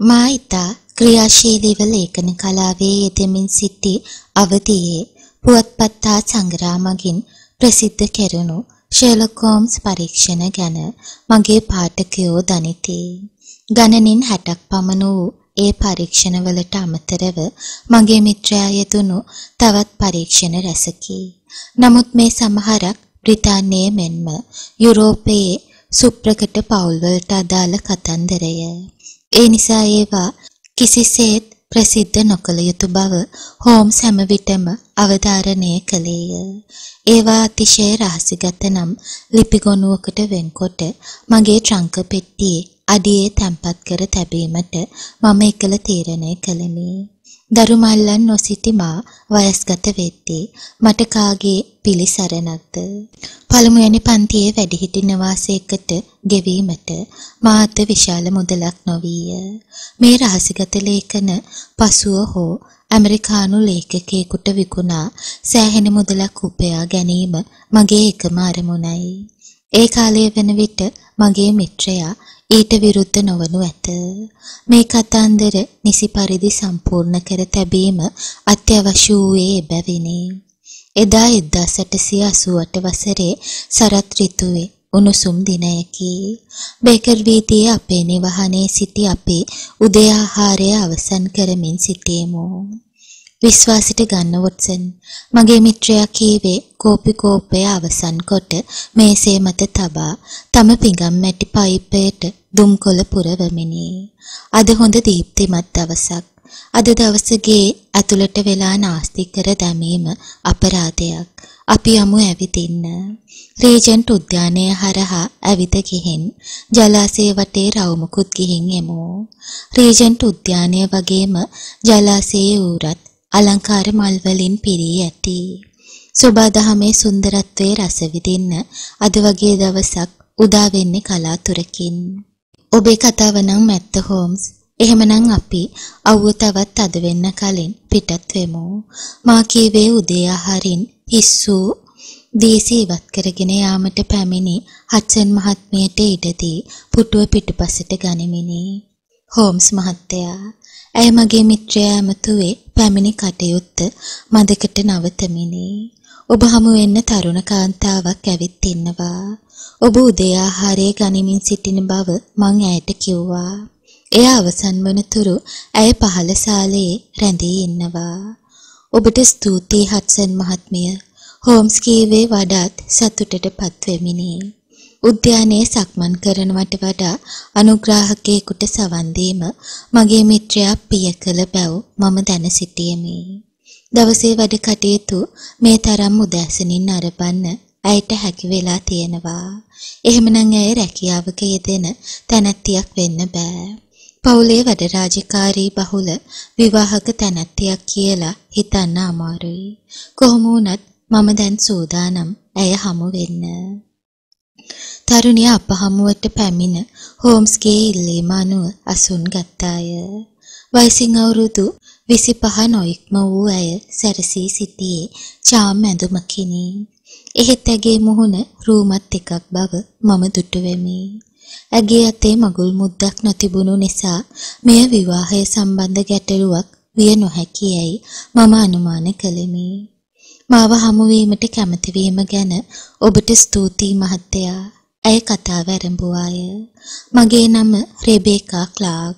මා ඊතා ක්‍රියාශීලීව ලේඛන කලාවේ යෙදෙමින් සිටි අවදියේ පුවත්පත් හා සංග්‍රහ මගින් ප්‍රසිද්ධ කෙරුණු ෂර්ලොක් හෝම්ස් පරීක්ෂණ ගැන මගේ පාඨකයෝ දනිති. ගණනින් 60ක් පමණ වූ ඒ පරීක්ෂණවලට අමතරව මගේ මිත්‍රයා යෙදුණු තවත් පරීක්ෂණ රැසකි. නමුත් මේ සමහරක් බ්‍රිතාන්‍යයේ මෙන්ම යුරෝපයේ සුප්‍රකට පවුල්වලට අදාළ කතන්දරය. ඒ නිසා ඒවා කිසිසේත් ප්‍රසිද්ධ නොකළ යුතු බව හෝම්ස් හැම විටම අවධාරණය කළේය. ඒවා අතිශය රහසිගත නම් ලිපි ගොනුවකට වෙන්කොට මගේ ට්‍රංක පෙට්ටියේ අඩියේ තැන්පත් කර තැබීමට මම එකල තීරණය කළෙමි. දරු මල්ලන් නොසිටි මා වයස්ගත වෙද්දී මට කාගේ පිළිසරණක්ද? පළමුවැනි පන්තියේ වැඩිහිටි නිවාසයකට ගෙවීමට මාත් විශාල මුදලක් නොවිය. මේ රහසිගත ලේඛන පසුව හෝ ඇමරිකානු ලේඛකයෙකුට විකුණා සෑහෙන මුදලක් උපයා ගැනීම මගේ එකම අරමුණයි. ඒ කාලය වන විට මගේ මිත්‍රයා ඊට විරුද්ධ නොවනු ඇත. මේ කතන්දර නිසි පරිදි සම්පූර්ණ කර තැබීම අත්‍යවශ්‍ය වූයේ එබැවිනි. එදා 1888 වසරේ සරත් ඍතුවේ උණුසුම් දිනයකි. බේකර් වීදියේ අපේ නිවහනේ සිටි අපි උදේ ආහාරය අවසන් කරමින් සිටියෙමු. විශ්වාසිට ගන්න වොට්සන් මගේ මිත්‍රයා කීවේ කෝපි කෝපය අවසන් කොට මේසේ මත තබා තම පිඟම් මැටි පයිපයට දුම්කොළ පුරවමිනි. අද හොඳ දීප්තිමත් දවසක්. අද දවසගේ ඇතුළට වෙලා නාස්ති කර දැමීම අපරාධයක්. අපි යමු ඇවිදින්න. රේජන්ට් උද්‍යානය හරහා ඇවිද ගිහින් ජලාශය වටේ රවුමකුත් ගිහින් එමු. රේජන්ට් උද්‍යානය වගේම ජලාශයේ ඌරත් අලංකාර මල් වලින් පිරී ඇති. සෝබාදහමේ සුන්දරත්වයේ රස විඳින්න අද වගේ දවසක් උදා වෙන්නේ කලාතුරකින්. ඔබේ කතාව නම් මැත්ත හෝම්ස්. එහෙමනම් අපි අවුව තවත් අද වෙන්න කලින් පිටත් වෙමු. මා කීවේ උදේ ආහාරින් හිස්සු දීසි ඉවත් කරගෙන යාමට පැමිණි හත්සන් මහත්මියට ඉඩදී පුටුව පිටුපසට ගනිමිනි. හෝම්ස් මහත්තයා ඇය මගේ මිත්‍රයා ඇමතුවේ පැමිණි කටයුත්ත මදකට නවතමිනි. ඔබ හමු වෙන්න තරුණ කාන්තාවක් ඇවිත් ඉන්නවා. ඔබ උදේ ආහාරය ගනිමින් සිටින බව මං ඇයට කිව්වා. එය අවසන් වනතුරු ඇය පහළ ශාලයේ රැඳී ඉන්නවා. ඔබට ස්තුතියි හත්සන් මහත්මිය. හෝම්ස් කීවේ වඩාත් සතුටටපත් වෙමිනි. උද්‍යානයේ සක්මන් කරනවට වඩා අනුග්‍රාහකයෙකුට සවන් දීම මගේ මිත්‍රයා පිය කළ බැව් මම දැන සිටියෙමි. දවසේ වැඩ කටයුතු මේ තරම් උදෑසනින් අරබන්න ඇයට හැකි වෙලා තියෙනවා. එහෙමනම් ඇය රැකියාවක යෙදෙන තැනැත්තියක් වෙන්න බෑ. පවුලේ වැඩ රාජකාරී බහුල විවාහක තැනැත්තියක් කියලා හිතන්න අමාරුයි. කොහොම වුණත් මම දැන් සූදානම් ඇය හමු වෙන්න. තරුණිය අප හමුවට පැමිණ හෝම්ස්ගේ ඉල්ලීම අනුව අසුන් ගත්තාය. වයසින් අවුරුදු 25 නොඉක්ම වූ ඇය සැරසී සිටියේ චාම් ඇඳුමකිනි. එහෙත් ඇගේ මුහුණ රූමත් එකක් බව මම දුටු වෙමි. ඇගේ අතේ මගුල් මුද්දක් නොතිබුණු නිසා මෙය විවාහය සම්බන්ධ ගැටලුවක් විය නොහැකි යයි මම අනුමාන කළෙමි. මාව හමු වීමට කැමති වීම ගැන ඔබට ස්තුතියි මහත්තයා. ඇය කතාව ආරම්භුවාය. මගේ නම රෙබේකා ක්ලාක්.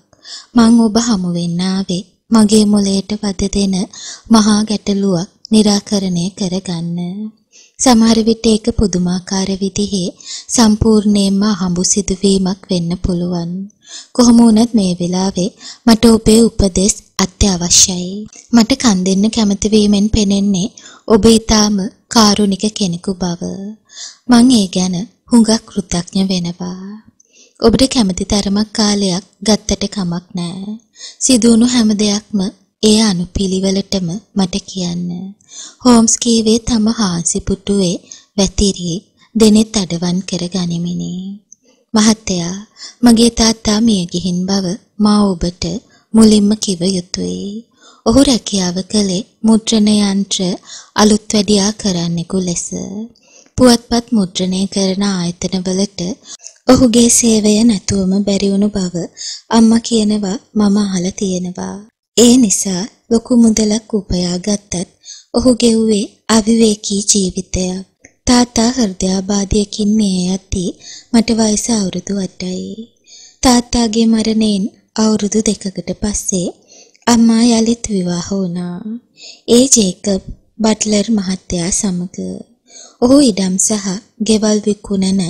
මං ඔබ හමු වෙන්න ආවේ මගේ මොළයට වද දෙන මහා ගැටලුවක් निराකරණය කරගන්න. සමහර විට ඒක පුදුමාකාර විදිහේ සම්පූර්ණයෙන්ම අහඹු සිදුවීමක් වෙන්න පුළුවන්. කොහොම වුණත් මේ වෙලාවේ මට ඔබේ උපදෙස් අත්‍යවශ්‍යයි. මට කන් දෙන්න කැමති වීමෙන් පෙනෙන්නේ ඔබ ඊටාම කාරුණික කෙනෙකු බව. මං ඒ ගැන හුඟක් කෘතඥ වෙනවා. ඔබට කැමති තරමක් කාලයක් ගත්තට කමක් නෑ. සිදුවුණු හැම දෙයක්ම ඒ අනුපිළිවෙලටම මට කියන්න. හෝම්ස් කීවේ තම හාන්සි පුටුවේ වැතිරී දෙනෙත් අඩවන් කර ගනිමිනි. මහත්තයා මගේ තාත්තා මිය ගිහින් බව මා ඔබට මුලින්ම කිව යුතුයි. ඔහු රැකියාව කළේ මුද්‍රණ යන්ත්‍ර අලුත් වැඩියා කරන්නෙකු ලෙස. පුවත්පත් මුද්‍රණය කරන ආයතනවලට ඔහුගේ සේවය නැතුවම බැරි වුණු බව අම්මා කියනවා මම අහලා තියෙනවා. ඒ නිසා ලොකු මුදලක් උපයා ගත්තත් ඔහු ගෙව්වේ අවිවේකී ජීවිතයක්. තාත්තා හෘදයාබාධයකින් මිය යද්දී මට වයස අවුරුදු 8යි. තාත්තාගේ මරණයෙන් අවුරුදු දෙකකට පස්සේ අම්මා යලිත් විවාහ වුණා. ඒ ජේකබ් බට්ලර් මහත්තයා සමග. ඔහු ඉඩම් සහ ගෙවල් විකුණන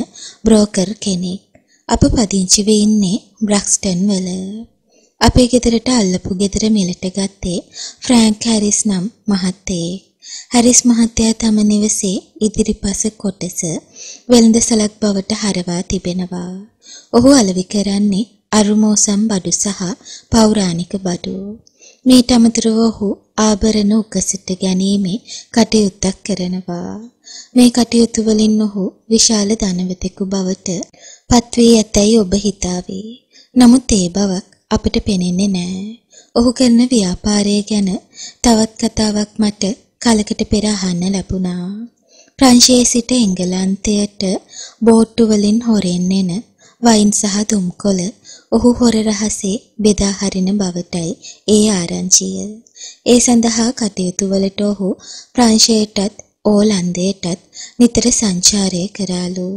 බ්‍රෝකර් කෙනෙක්. අප පදිංචි වෙන්නේ බ්‍රක්ස්ටන් වල. අපේ ගෙදරට අල්ලපු ගෙදර මිලට ගත්තේ ෆ්‍රෑන්ක් හැරිස් නම් මහත්තයෙක්. හැරිස් මහත්තයා තම නිවසේ ඉදිරිපස කොටස වෙළඳසලක් බවට හරවා තිබෙනවා. ඔහු අලෙවි කරන්නේ අරුමෝසම් බඩු සහ පෞරාණික බඩු. මීට අමතරව ඔහු ආභරණ උකසිට ගැනීමේ කටයුත්තක් කරනවා. මේ කටයුතු වලින් ඔහු විශාල ධනවතෙකු බවට පත්වී ඇතැයි ඔබ හිතාවේ. නමුත් ඒ බවක් අපට පෙනෙන්නේ නැහැ. ඔහු කරන ව්‍යාපාරය ගැන තවත් කතාවක් මට කලකට පෙර අහන්න ලැබුණා. ප්‍රංශයේ සිට එංගලන්තයට බෝට්ටු වලින් හොරෙන් එන වයින් සහ දුම්කොළ ඔහු හොර රහසේ බෙදා හරින බවටයි ඒ ආරංචිය. ඒ සඳහා කටයුතු වලට ඔහු ප්‍රංශයටත් ඕලන්දයටත් නිතර සංචාරය කරාලු.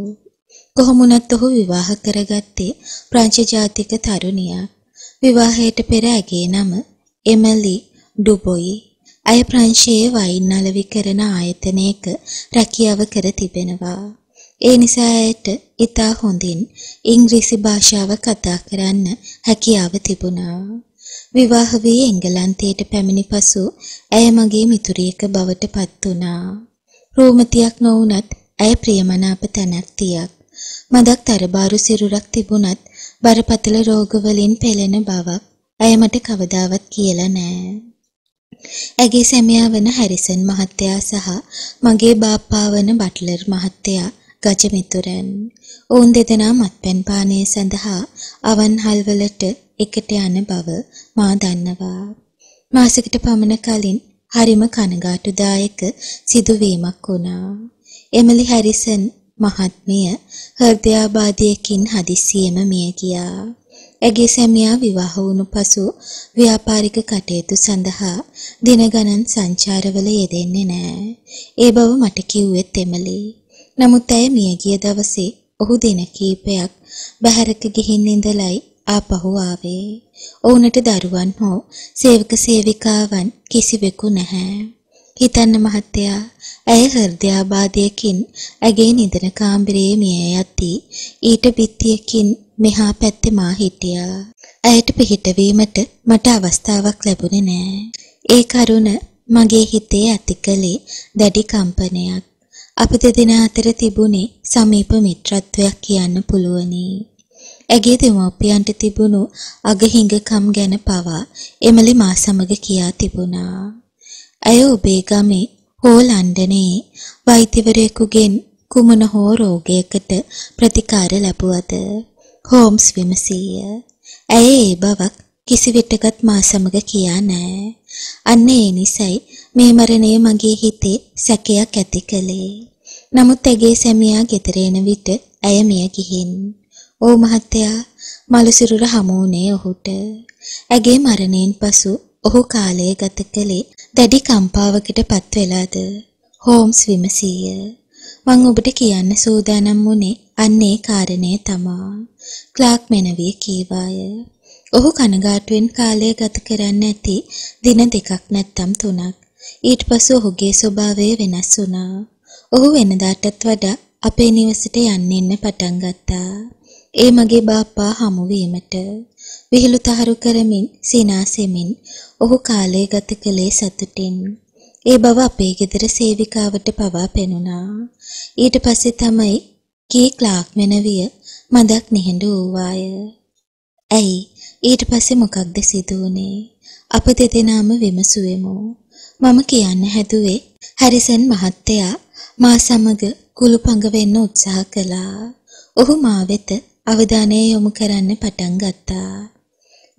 කොහොමුණත් ඔහු විවාහ කරගත්තේ ප්‍රංශ ජාතික තරුණියක්. විවාහයට පෙර ඇගේ නම එමලි ඩුබොයි. අය ප්‍රංශයේ වයින් අලෙවි කරන ආයතනයක රැකියාව කර තිබෙනවා. ඒ නිසා ඇයට ඉතා හොඳින් ඉංග්‍රීසි භාෂාව කතා කරන්න හැකියාව තිබුණා. විවාහ වී එංගලන්තයට පැමිණි පසු ඇය මගේ මිතුරියක බවට පත් වුණා. රූමතියක් නොවුනත් ඇය ප්‍රියමනාප තැනැත්තියක්. මදක් තරබාරු සිරුරක් තිබුණත් බරපතල රෝගවලින් පෙළෙන බවක් ඇය මට කවදාවත් කියලා නෑ. ඇගේ සැමියා වන හැරිසන් මහත්තයා සහ මගේ බාප්පා වන බට්ලර් මහත්තයා ගජ මිතුරන්. ඔවුන් දෙදෙනා මත්පැන් පානය සඳහා අවන්හල් වලට එකට යන බව මා දන්නවා. මාසෙකට පමණ කලින් හරිම කනගාටුදායක සිදුවීමක් වුණා. එමලි හැරිසන් මහත්මිය හෘදයාබාධයකින් හදිස්සියෙම මිය ගියා. ඇගේ සැමියා විවාහ වුණු පසු ව්‍යාපාරික කටයුතු සඳහා දින ගණන් සංචාරවල යෙදෙන්නේ නැහැ. ඒ බව මට කිව්වෙත් එමලි. නමුත් ඇය මිය ගිය දවසේ ඔහු දින කීපයක් බහැරක ගිහින් ඉඳලයි ආපහු ආවේ. ඔවුන්ට දරුවන් හෝ සේවක සේවිකාවන් කිසිවෙකු නැහැ. හිතන්න මහත්තයා ඇය හෘදයාබාධයකින් ඇගේ නිදන කාමරයේ මිය යද්දී ඊට බිත්තියකින් මෙහා පැත්තේ මා හිටියා. ඇයට පිහිටවීමට මට අවස්ථාවක් ලැබුණේ නෑ. ඒ කරුණ මගේ හිතේ ඇති කළේ දැඩි කම්පනයක්. අප දෙදෙනා අතර තිබුණේ සමීප මිත්‍රත්වයක් කියන්න පුළුවනි. ඇගේ දෙමව්පියන්ට තිබුණු අගහිඟකම් ගැන පවා එමලි මා සමග කියා තිබුණා. ඇය ඔබේ ගමේ හෝ ලන්ඩනයේ වෛද්‍යවරයෙකුගෙන් කුමන හෝ රෝගයකට ප්‍රතිකාර ලැබුවද හෝම්ස් විමසීය. ඇය ඒ බවක් කිසිවිටකත් මා සමග කියා නෑ. අන්න ඒ නිසයි මේ මරණය මගේ හිතේ සැකයක් ඇති කළේ. නමුත් ඇගේ සැමියා ගෙදර එන විට ඇය මිය ගිහින්. "ඔව් මහත්තයා" මලසිරුර හමු වුණේ ඔහුට. ඇගේ මරණයෙන් පසු ඔහු කාලය ගත කළේ දැඩි කම්පාවකට පත් වෙලාද? හෝම්ස් විමසීය. මං ඔබට කියන්න සූදානම් වුණේ අන්නේ කාරණය තමා. ක්ලාක් මෙනවිය කීවාය. ඔහු කනගාටුවෙන් කාලය ගත කරන්න ඇති දින දෙකක් නැත්තම් තුනක්. ඊට පසු ඔහුගේ ස්වභාවය වෙනස් වුණා. ඔහු වෙනදාටත් වඩා අපේ නිවසට යන්න එන්න පටන් ගත්තා. ඒ මගේ බාප්පා හමු වීමට විහිළු තහරු කරමින් සිනාසෙමින් ඔහු කාලය ගත කළේ සතුටින්. ඒ බව අපේ ගෙදර සේවිකාවට පවා පෙනුණා. ඊට පස්සේ තමයි කී ක්ලාක් මෙනවිය මදක් නිහඬ වූවාය. ඇයි ඊට පස්සේ මොකක්ද සිදු වුනේ? අප දෙදෙනාම විමසුවෙමු. මම කියන්න හැදුවේ හැරිසන් මහත්තයා මා සමග කුළුපඟ වෙන්න උත්සාහ කළා. ඔහු මා වෙත අවධානය යොමු කරන්න පටන් ගත්තා.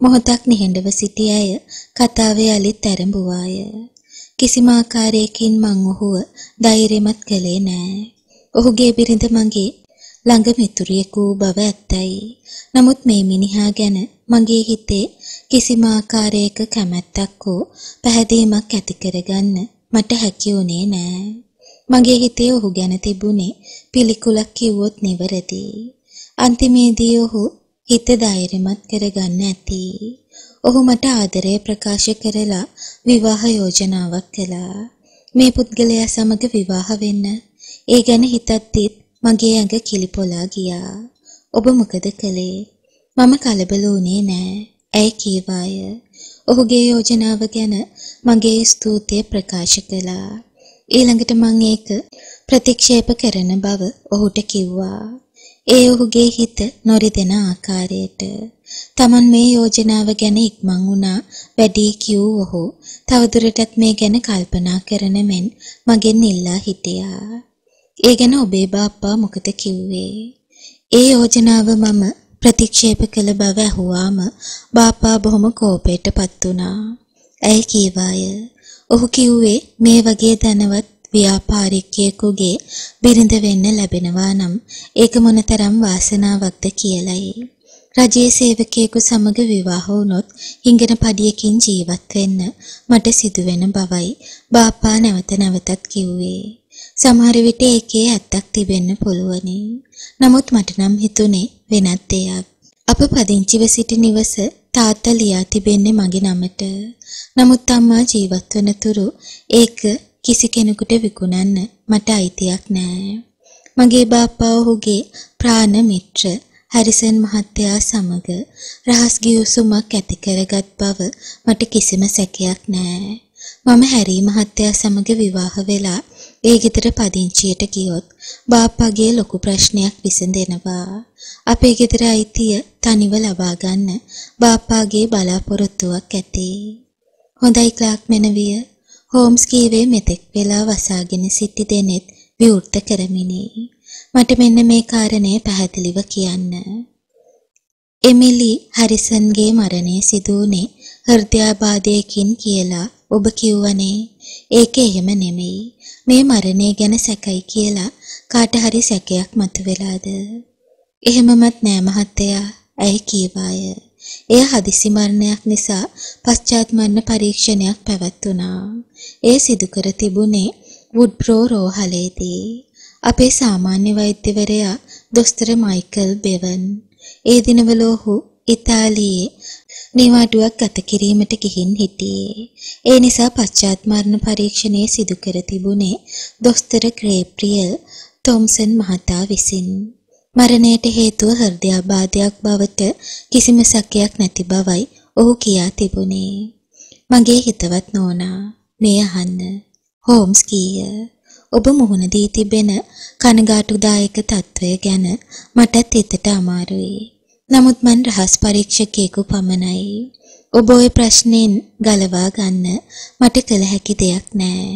මොහොතක් නිහඬව සිටි අය කතාවේ යලිත් ඇරඹුවාය. කිසිම ආකාරයකින් මං ඔහුව ධෛර්යමත් කළේ නෑ. ඔහුගේ බිරිඳ මගේ ළඟ මිතුරියෙකු බව ඇත්තයි. නමුත් මේ මිනිහා ගැන මගේ හිතේ කිසිම ආකාරයක කැමැත්තක් හෝ පැහැදීමක් ඇති කරගන්න මට හැකි වුණේ නෑ. මගේ හිතේ ඔහු ගැන තිබුණේ පිළිකුලක් කිව්වොත් නිවැරදි. අන්තිමේදී ඔහු හිත ධෛර්යමත් කරගන්න ඇති. ඔහු මට ආදරය ප්‍රකාශ කරලා විවාහ යෝජනාවක් කළා. මේ පුද්ගලයා සමග විවාහ වෙන්න ඒ ගැන හිතද්දිත් මගේ ඇඟ කිලිපොලා ගියා. ඔබ මොකද කළේ? මම කලබල වුණේ නෑ. ඇයි කීවාය. ඔහුගේ යෝජනාව ගැන මගේ ස්තුතිය ප්‍රකාශ කළා. ඊළඟට මං ඒක ප්‍රතික්ෂේප කරන බව ඔහුට කිව්වා. ඒ ඔහුගේ හිත නොරිදෙන ආකාරයට තමන් මේ යෝජනාව ගැන ඉක්මන් වුණා වැඩි කිව් ඔහු තවදුරටත් මේ ගැන කල්පනා කරන මෙන් මගෙන් ඉල්ලා හිටියා. ඒ ගැන ඔබේ බාප්පා මොකද කිව්වේ? ඒ යෝජනාව මම ප්‍රතික්ෂේප කළ බව ඇහුවාම බාප්පා බොහොම කෝපයටපත් වුණා. ඇයි කීවාය? ඔහු කිව්වේ මේ වගේ ධනවත් ව්‍යාපාරිකයෙකුගේ බිරිඳ වෙන්න ලැබෙනවා නම් ඒක මොනතරම් වාසනාවක්ද කියලයි. රජයේ සේවකයෙකු සමග විවාහ වුණොත් හිඟන පඩියකින් ජීවත් වෙන්න මට සිදුවෙන බවයි බාප්පා නැවත නැවතත් කිව්වේ. සමහර විට ඒකේ ඇත්තක් තිබෙන්න පුළුවනි. නමුත් මට නම් හිතුනේ වෙනත් දෙයක්. අප පදිංචිව සිටි නිවස තාත්තා ලියා තිබෙන්නේ මගේ නමට. නමුත් අම්මා ජීවත් වන තුරු ඒක කිසි කෙනෙකුට විකුණන්න මට අයිතියක් නෑ. මගේ බාප්පා ඔහුගේ ප්‍රාණ මිත්‍ර හැරිසන් මහත්තයා සමග රහස් ගිවිසුමක් ඇති කරගත් බව මට කිසිම සැකයක් නෑ. මම හැරි මහත්තයා සමග විවාහ වෙලා ඒ ගෙදර පදිංචියට ගියොත් බාප්පාගේ ලොකු ප්‍රශ්නයක් විසඳෙනවා. අපේ ගෙදර අයිතිය තනිව ලබා ගන්න බාප්පාගේ බලාපොරොත්තුවක් ඇති. හොඳයි ක්ලාක් මෙනවිය. හෝම්ස් කීවේ මෙතෙක් වෙලා වසාගෙන සිටි දෙනෙත් විවෘත කරමිනි. මට මෙන්න මේ කාරණය පැහැදිලිව කියන්න. එමිලි හැරිසන්ගේ මරණය සිදු වුණේ හෘදයාබාධයකින් කියලා ඔබ කිව්වනේ. ඒක එහෙම නෙමෙයි. මේ මරණය ගැන සැකයි කියලා කාට හරි සැකයක් මතුවෙලාද? එහෙමමත් නෑ මහත්තයා. ඇයි කීවාය. එය හදිසි මරණයක් නිසා පශ්චාත් මරණ පරීක්ෂණයක් පැවැත්වුණා. එය සිදු කර තිබුණේ වුඩ්බ්‍රෝ රෝහලේදී. අපේ සාමාන්‍ය වෛද්‍යවරයා දොස්තර මයිකල් බෙවන්. ඒ දිනවල ඔහු ඉතාලියේ නිවාඩුවක් ගත කිරීමට ගිහින් හිටියේ. ඒ නිසා පශ්චාත් මරණ පරීක්ෂණය සිදු කර තිබුණේ දොස්තර ග්‍රේප්‍රියල් තොම්සන් මහතා විසින්. මරණයට හේතුව හෘදයාබාධයක් බවට කිසිම සැකයක් නැති බවයි ඔහු කියා තිබුණේ. මගේ හිතවත් නෝනා මේ අහන්න. හෝම්ස් කීය. ඔබ මුහුණ දී තිබෙන කනගාටුදායක තත්වය ගැන මටත් හිතට අමාරුයි. නමුත් මන් රහස් පරීක්ෂකයෙකු පමණයි. ඔබ ওই ප්‍රශ්නෙන් ගලවා ගන්න මට කළ හැකි දෙයක් නෑ.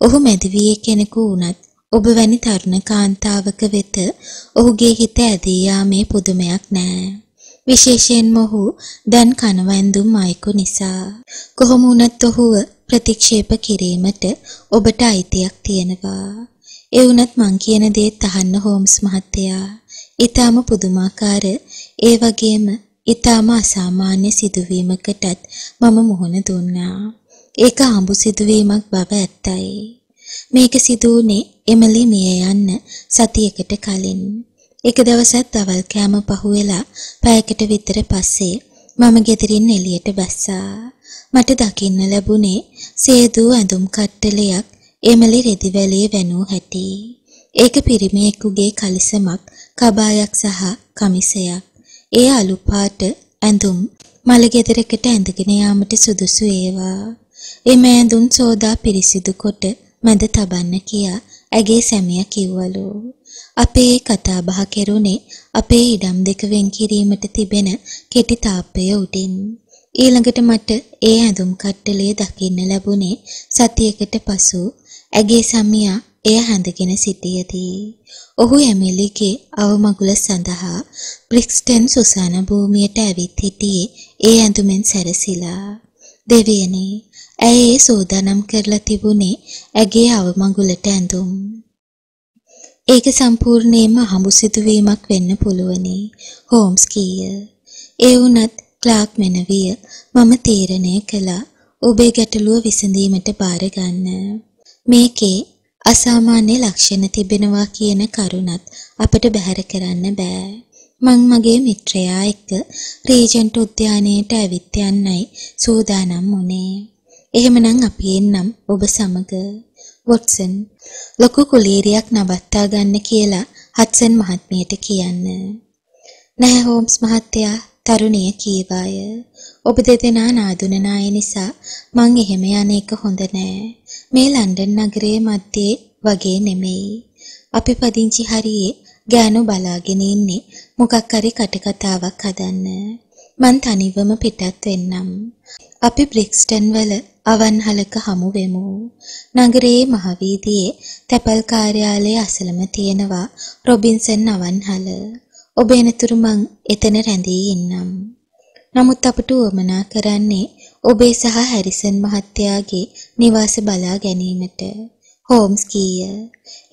ඔහු මැදිවියේ කෙනෙකු වුණත් ඔබ වැනි තරුණ කාන්තාවක වෙත ඔහුගේ හිත ඇදී යාමේ පුදුමයක් නෑ. විශේෂයෙන්ම ඔහු දැන් කනවැන්දුම් අයෙකු නිසා. කොහොම වුණත් ඔහුව ප්‍රතික්ෂේප කිරීමට ඔබට අයිතියක් තියෙනවා. ඒ වුණත් මං කියන දේ තහන්න හෝම්ස් මහත්තයා. ඊටාම පුදුමාකාර ඒ වගේම ඊටාම අසාමාන්‍ය සිදුවීමකටත් මම මුහුණ දුන්නා. ඒක හඹු සිදුවීමක් බව ඇත්තයි. මේක සිදු වුණේ එමලි මිය යන්න සතියකට කලින්. එක දවසක් දවල් කෑම පහුවෙලා පැයකට විතර පස්සේ මම ගෙදරින් එළියට බැස්සා. මට දකින්න ලැබුණේ සේදු ඇඳුම් කට්ටලයක් එමලි රෙදිවැලේ වැනූ හැටි. ඒක පිරිමියෙකුගේ කලිසමක්, කබායක් සහ කමිසයක්. ඒ අලු පාට ඇඳුම් මලගෙදරකට ඇඳගෙන යාමට සුදුසු ඒවා. එම ඇඳුම් සෝදා පිරිසිදු කොට මැද තබන්න කියා ඇගේ සැමියා කිව්වලු. අපේ කතා බහ කෙරුණේ අපේ ඉඩම් දෙක වෙන් කිරීමට තිබෙන කෙටි තාප්පය උඩින්. ඊළඟට මට ඒ ඇඳුම් කට්ටලේ දකින්න ලැබුණේ සතියකට පසු ඇගේ සැමියා එය හැඳගෙන සිටියදී. ඔහු එමිලිගේ අවමගුල සඳහා බ්‍රික්ස්ටන් සුසාන භූමියට ඇවිත් හිටියේ ඒ ඇඳුමෙන් සැරසිලා. දෙවියනේ ඇය ඒ සූදානම් කරලා තිබුණේ ඇගේ අවමගුලට ඇඳුම්. ඒක සම්පූර්ණයෙන්ම අහඹු සිදුවීමක් වෙන්න පුළුවනි. හෝම්ස් කීය. ඒ වුණත් ක්ලාක් මෙනවිය මම තීරණය කළා ඔබේ ගැටලුව විසඳීමට බාර ගන්න. මේකේ අසාමාන්‍ය ලක්ෂණ තිබෙනවා කියන කරුණත් අපට බැහැර කරන්න බෑ. මං මගේ මිත්‍රයා එක්ක රීජන්ට් උද්‍යානයට ඇවිත් යන්නයි සූදානම් වුණේ. එහෙමනම් අපි එන්නම් ඔබ සමග. වොට්සන් ලොකු කුලීරියක් නවත්තා ගන්න කියලා හඩ්සන් මහත්මියට කියන්න. නැහැ හෝම්ස් මහත්තයා තරුණිය කීවාය. ඔබ දෙදෙනා නාදුන නාය නිසා මං එහෙම යන එක හොඳ නෑ. මේ ලන්ඩන් නගරයේ මැද්දේ වගේ නෙමෙයි. අපි පදිංචි හරියේ ගෑනු බලාගෙන ඉන්නේ මොකක් හරි කටකතාවක් හදන්න. මං තනිවම පිටත් වෙන්නම්. අපි බ්‍රික්ස්ටන් වල අවන්හලක හමු වෙමු. නගරයේ මහවීදියේ තැපැල් කාර්යාලය අසලම තියෙනවා රොබින්සන් අවන්හල. ඔබ එනතුරු මං එතන රැඳී ඉන්නම්. නමුත් අපට උවමනා කරන්නේ ඔබේ සහ හැරිසන් මහත්තයාගේ නිවාස බලා ගැනීමට. හෝම්ස් කීය.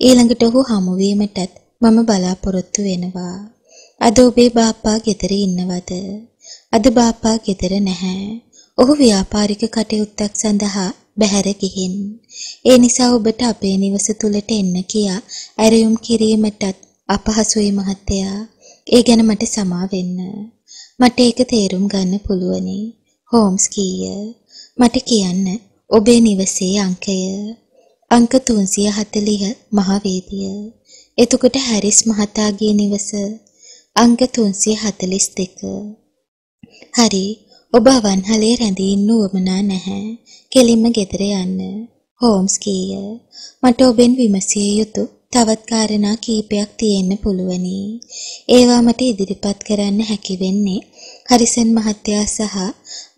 ඊළඟට ඔහු හමු වීමටත් මම බලාපොරොත්තු වෙනවා. අද ඔබේ බාප්පා ගෙදර ඉන්නවද? අද බාප්පා ගෙදර නැහැ. ඔහු ව්‍යාපාරික කටයුත්තක් සඳහා බැහැර ගිහින්. ඒ නිසා ඔබට අපේ නිවස තුලට එන්න කියා ඇරයුම් කිරීමටත් අපහසුයි මහත්තයා. ඒ ගැන මට සමා වෙන්න. මට ඒක තේරුම් ගන්න පුළුවනි. හෝම්ස් කීය. මට කියන්න ඔබේ නිවසේ අංකය. අංක 340 මහවේදිය. එතකොට හැරිස් මහතාගේ නිවස අංක 342. හරි ඔබ අවන්හලේ රැඳී ඉන්න උවමනා නැහැ. කෙලින්ම ගෙදර යන්න. හෝම්ස් කීය. මට ඔබෙන් විමසිය යුතු තවත් කාරණා කීපයක් තියෙන්න පුළුවනි. ඒවා මට ඉදිරිපත් කරන්න හැකි වෙන්නේ හරිසන් මහත්තයා සහ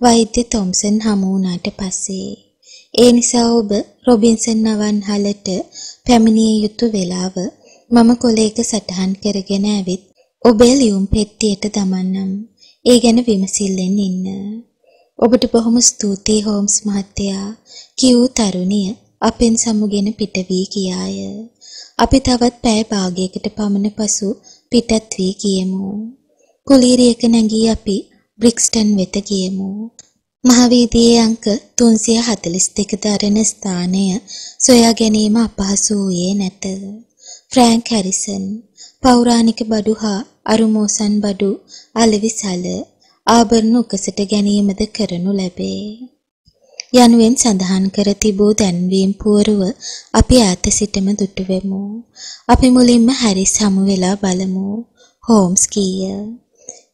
වෛද්‍ය තොම්සන් හමු වුණාට පස්සේ. ඒ නිසා ඔබ රොබින්සන් අවන්හලට පැමිණිය යුතු වෙලාව මම කොලයක සටහන් කරගෙන ඇවිත් ඔබේ ලියුම් පෙට්ටියට දමන්නම්. ඒ ගැන විමසිල්ලෙන් ඉන්න. ඔබට බොහොම ස්තුතියි හෝම්ස් මහත්තයා. කිව් තරුණිය අපෙන් සමුගෙන පිට වී ගියාය. අපි තවත් පැය භාගයකට පමණ පසු පිටත් වී ගියෙමු. කුලීරියක නැගී අපි බ්‍රික්ස්ටන් වෙත ගියෙමු. මහවීදියේ අංක 342 දරන ස්ථානය සොයා ගැනීම අපහසු වූයේ නැත. ෆ්‍රෑන්ක් හැරිසන් පෞරාණික බඩු හා අරුමෝසන් බඩු අලෙවිසල ආභරණ උකසට ගැනීමද කරනු ලැබේ. යනුවෙන් සඳහන් කර තිබූ දැන්වීම් පුවරුව අපි ඈත සිටම දුටුවෙමු. අපි මුලින්ම හැරිස් හමු වෙලා බලමු. හෝම්ස් කීය.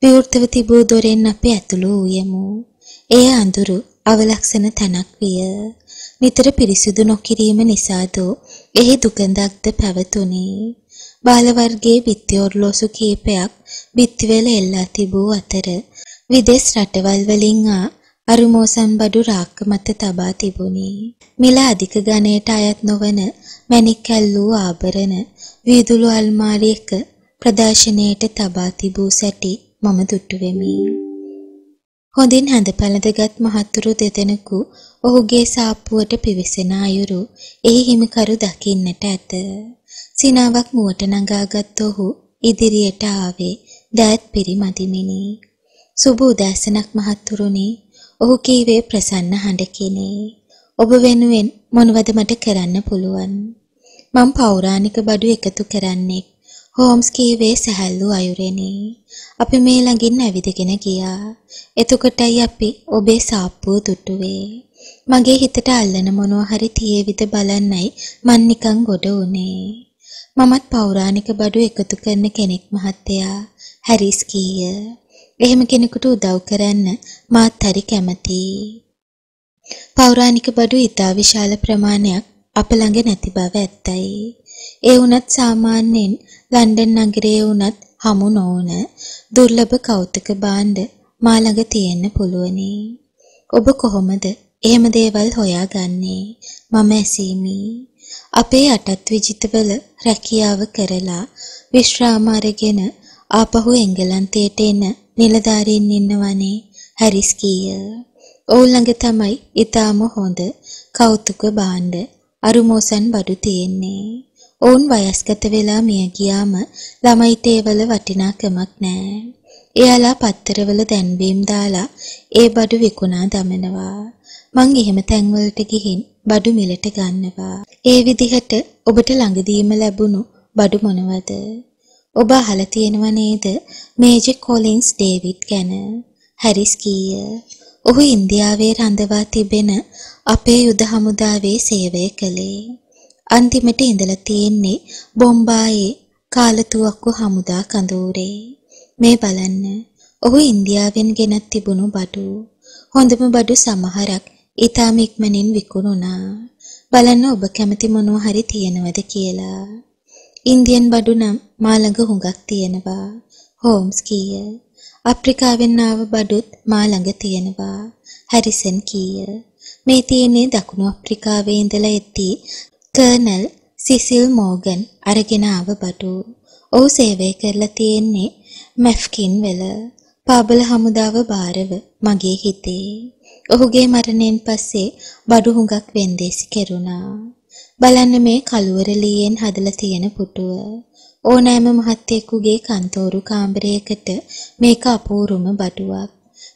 විවෘතව තිබූ දොරෙන් අපි ඇතුළු වූයෙමු. එය අඳුරු අවලක්ෂණ තැනක් විය. නිතර පිරිසිදු නොකිරීම නිසාද එහි දුකඳක්ද පැවතුණි. බාල වර්ගයේ බිත්ති ඔරලෝසු කීපයක් බිත්තිවල එල්ලා තිබූ අතර විදේශ රටවල් වලින් ආ අරුමෝසන් බඩු රාක්ක මත තබා තිබුණි. මිල අධික ගණයට අයත් නොවන මණික් කැල්ලූ ආභරණ වීදුළු අල්මාරියක ප්‍රදර්ශනයට තබා තිබූ සැටි මම දුටු වෙමි. හොඳින් හැඳ පැළඳගත් මහත්තුරු දෙදෙනෙකු ඔහුගේ සාප්පුවට පිවිසෙන අයුරු එහි හිමිකරු දකින්නට ඇත. සිනාවක් මුවට නගාගත් ඔහු ඉදිරියට ආවේ දෑත් පිරිමදිමිනි. සුබ උදෑසනක් මහත්තුරුනි ඔහු කීවේ ප්‍රසන්න හඬකිනි. ඔබ වෙනුවෙන් මොනවද මට කරන්න පුළුවන්? මම පෞරාණික බඩු එකතු කරන්නේ. හෝම්ස් කීවේ සැහැල්ලු අයුරෙනි. අපි මේ ළඟින් ඇවිදගෙන ගියා. එතකොටයි අපි ඔබේ සාප්පුව දුටුවේ. මගේ හිතට අල්ලන මොනවා හරි තියේවිද බලන්නයි මන් නිකන් ගොඩ උනේ. මමත් පෞරාණික බඩු එකතු කරන කෙනෙක් මහත්තයා. හැරිස් කීය. එහෙම කෙනෙකුට උදව් කරන්න මාත් හරි කැමතියි. පෞරාණික බඩු ඉතා විශාල ප්‍රමාණයක් අප ළඟ නැති බව ඇත්තයි. ඒ වුණත් සාමාන්‍යයෙන් ලන්ඩන් නගරයේ වුණත් හමු නොවන දුර්ලභ කෞතුක භාණ්ඩ මා ළඟ තියෙන්න පුළුවනි. ඔබ කොහොමද එහෙම දේවල් හොයාගන්නේ? මම ඇසීමි. අපේ අටත් විජිතවල රැකියාව කරලා විශ්‍රාම අරගෙන ආපහු එංගලන්තයට එන නිලධාරීන් ඉන්නවනේ හැරිස් කීය. ඔවුන් ළඟ තමයි ඊටාම හොඳ කෞතුක භාණ්ඩ අරුමෝසන් බඩු තියෙන්නේ. ඔවුන් වයස්ගත වෙලා මිය ගියාම ළමයිට ඒවල වටිනාකමක් නෑ. එයාලා පත්තරවල දැන්වීම් දාලා ඒ බඩු විකුණා දමනවා. මං එහෙම තැන්වලට ගිහින් බඩු මිලට ගන්නවා. ඒ විදිහට ඔබට ළඟදීම ලැබුණු බඩු මොනවද? ඔබ අහලා තියෙනව නේද මේජර් කොලින්ස් ඩේවිඩ් ගැන? හැරිස් කීය. ඔහු ඉන්දියාවේ රඳවා තිබෙන අපේ යුද හමුදාවේ සේවය කළේ. අන්තිමට ඉඳලා තියෙන්නේ බොම්බායේ කාලතුවක්කු හමුදා කඳවුරේ. මේ බලන්න. ඔහු ඉන්දියාවෙන් ගෙනත් තිබුණු බඩු. හොඳම බඩු සමහරක් ඊටාම ඉක්මනින් විකුණුණා. බලන්න ඔබ කැමති මොනවා හරි තියනවද කියලා. ඉන්දියන් බඩු නම් මා ළඟ හුඟක් තියෙනවා. හෝම්ස් කීය. අප්‍රිකාවෙන් ආව බඩුත් මා ළඟ තියෙනවා. හැරිසන් කීය. මේ තියෙන්නේ දකුණු අප්‍රිකාවේ ඉඳලා එද්දී කර්නල් සිසිල් මෝගන් අරගෙන ආව බඩු. ඔහු සේවය කරලා තියෙන්නේ මැෆ්කින් වල. පාබල හමුදාව බාරව මගේ හිතේ. ඔහුගේ මරණයෙන් පස්සේ බඩු හුඟක් වෙන්දේසි කෙරුණා. බලන්න මේ කළුවර ලීයෙන් හදලා තියෙන පුටුව. ඕනෑම මහත්තයෙකුගේ කන්තෝරු කාමරයකට මේක අපූරුම බඩුවක්.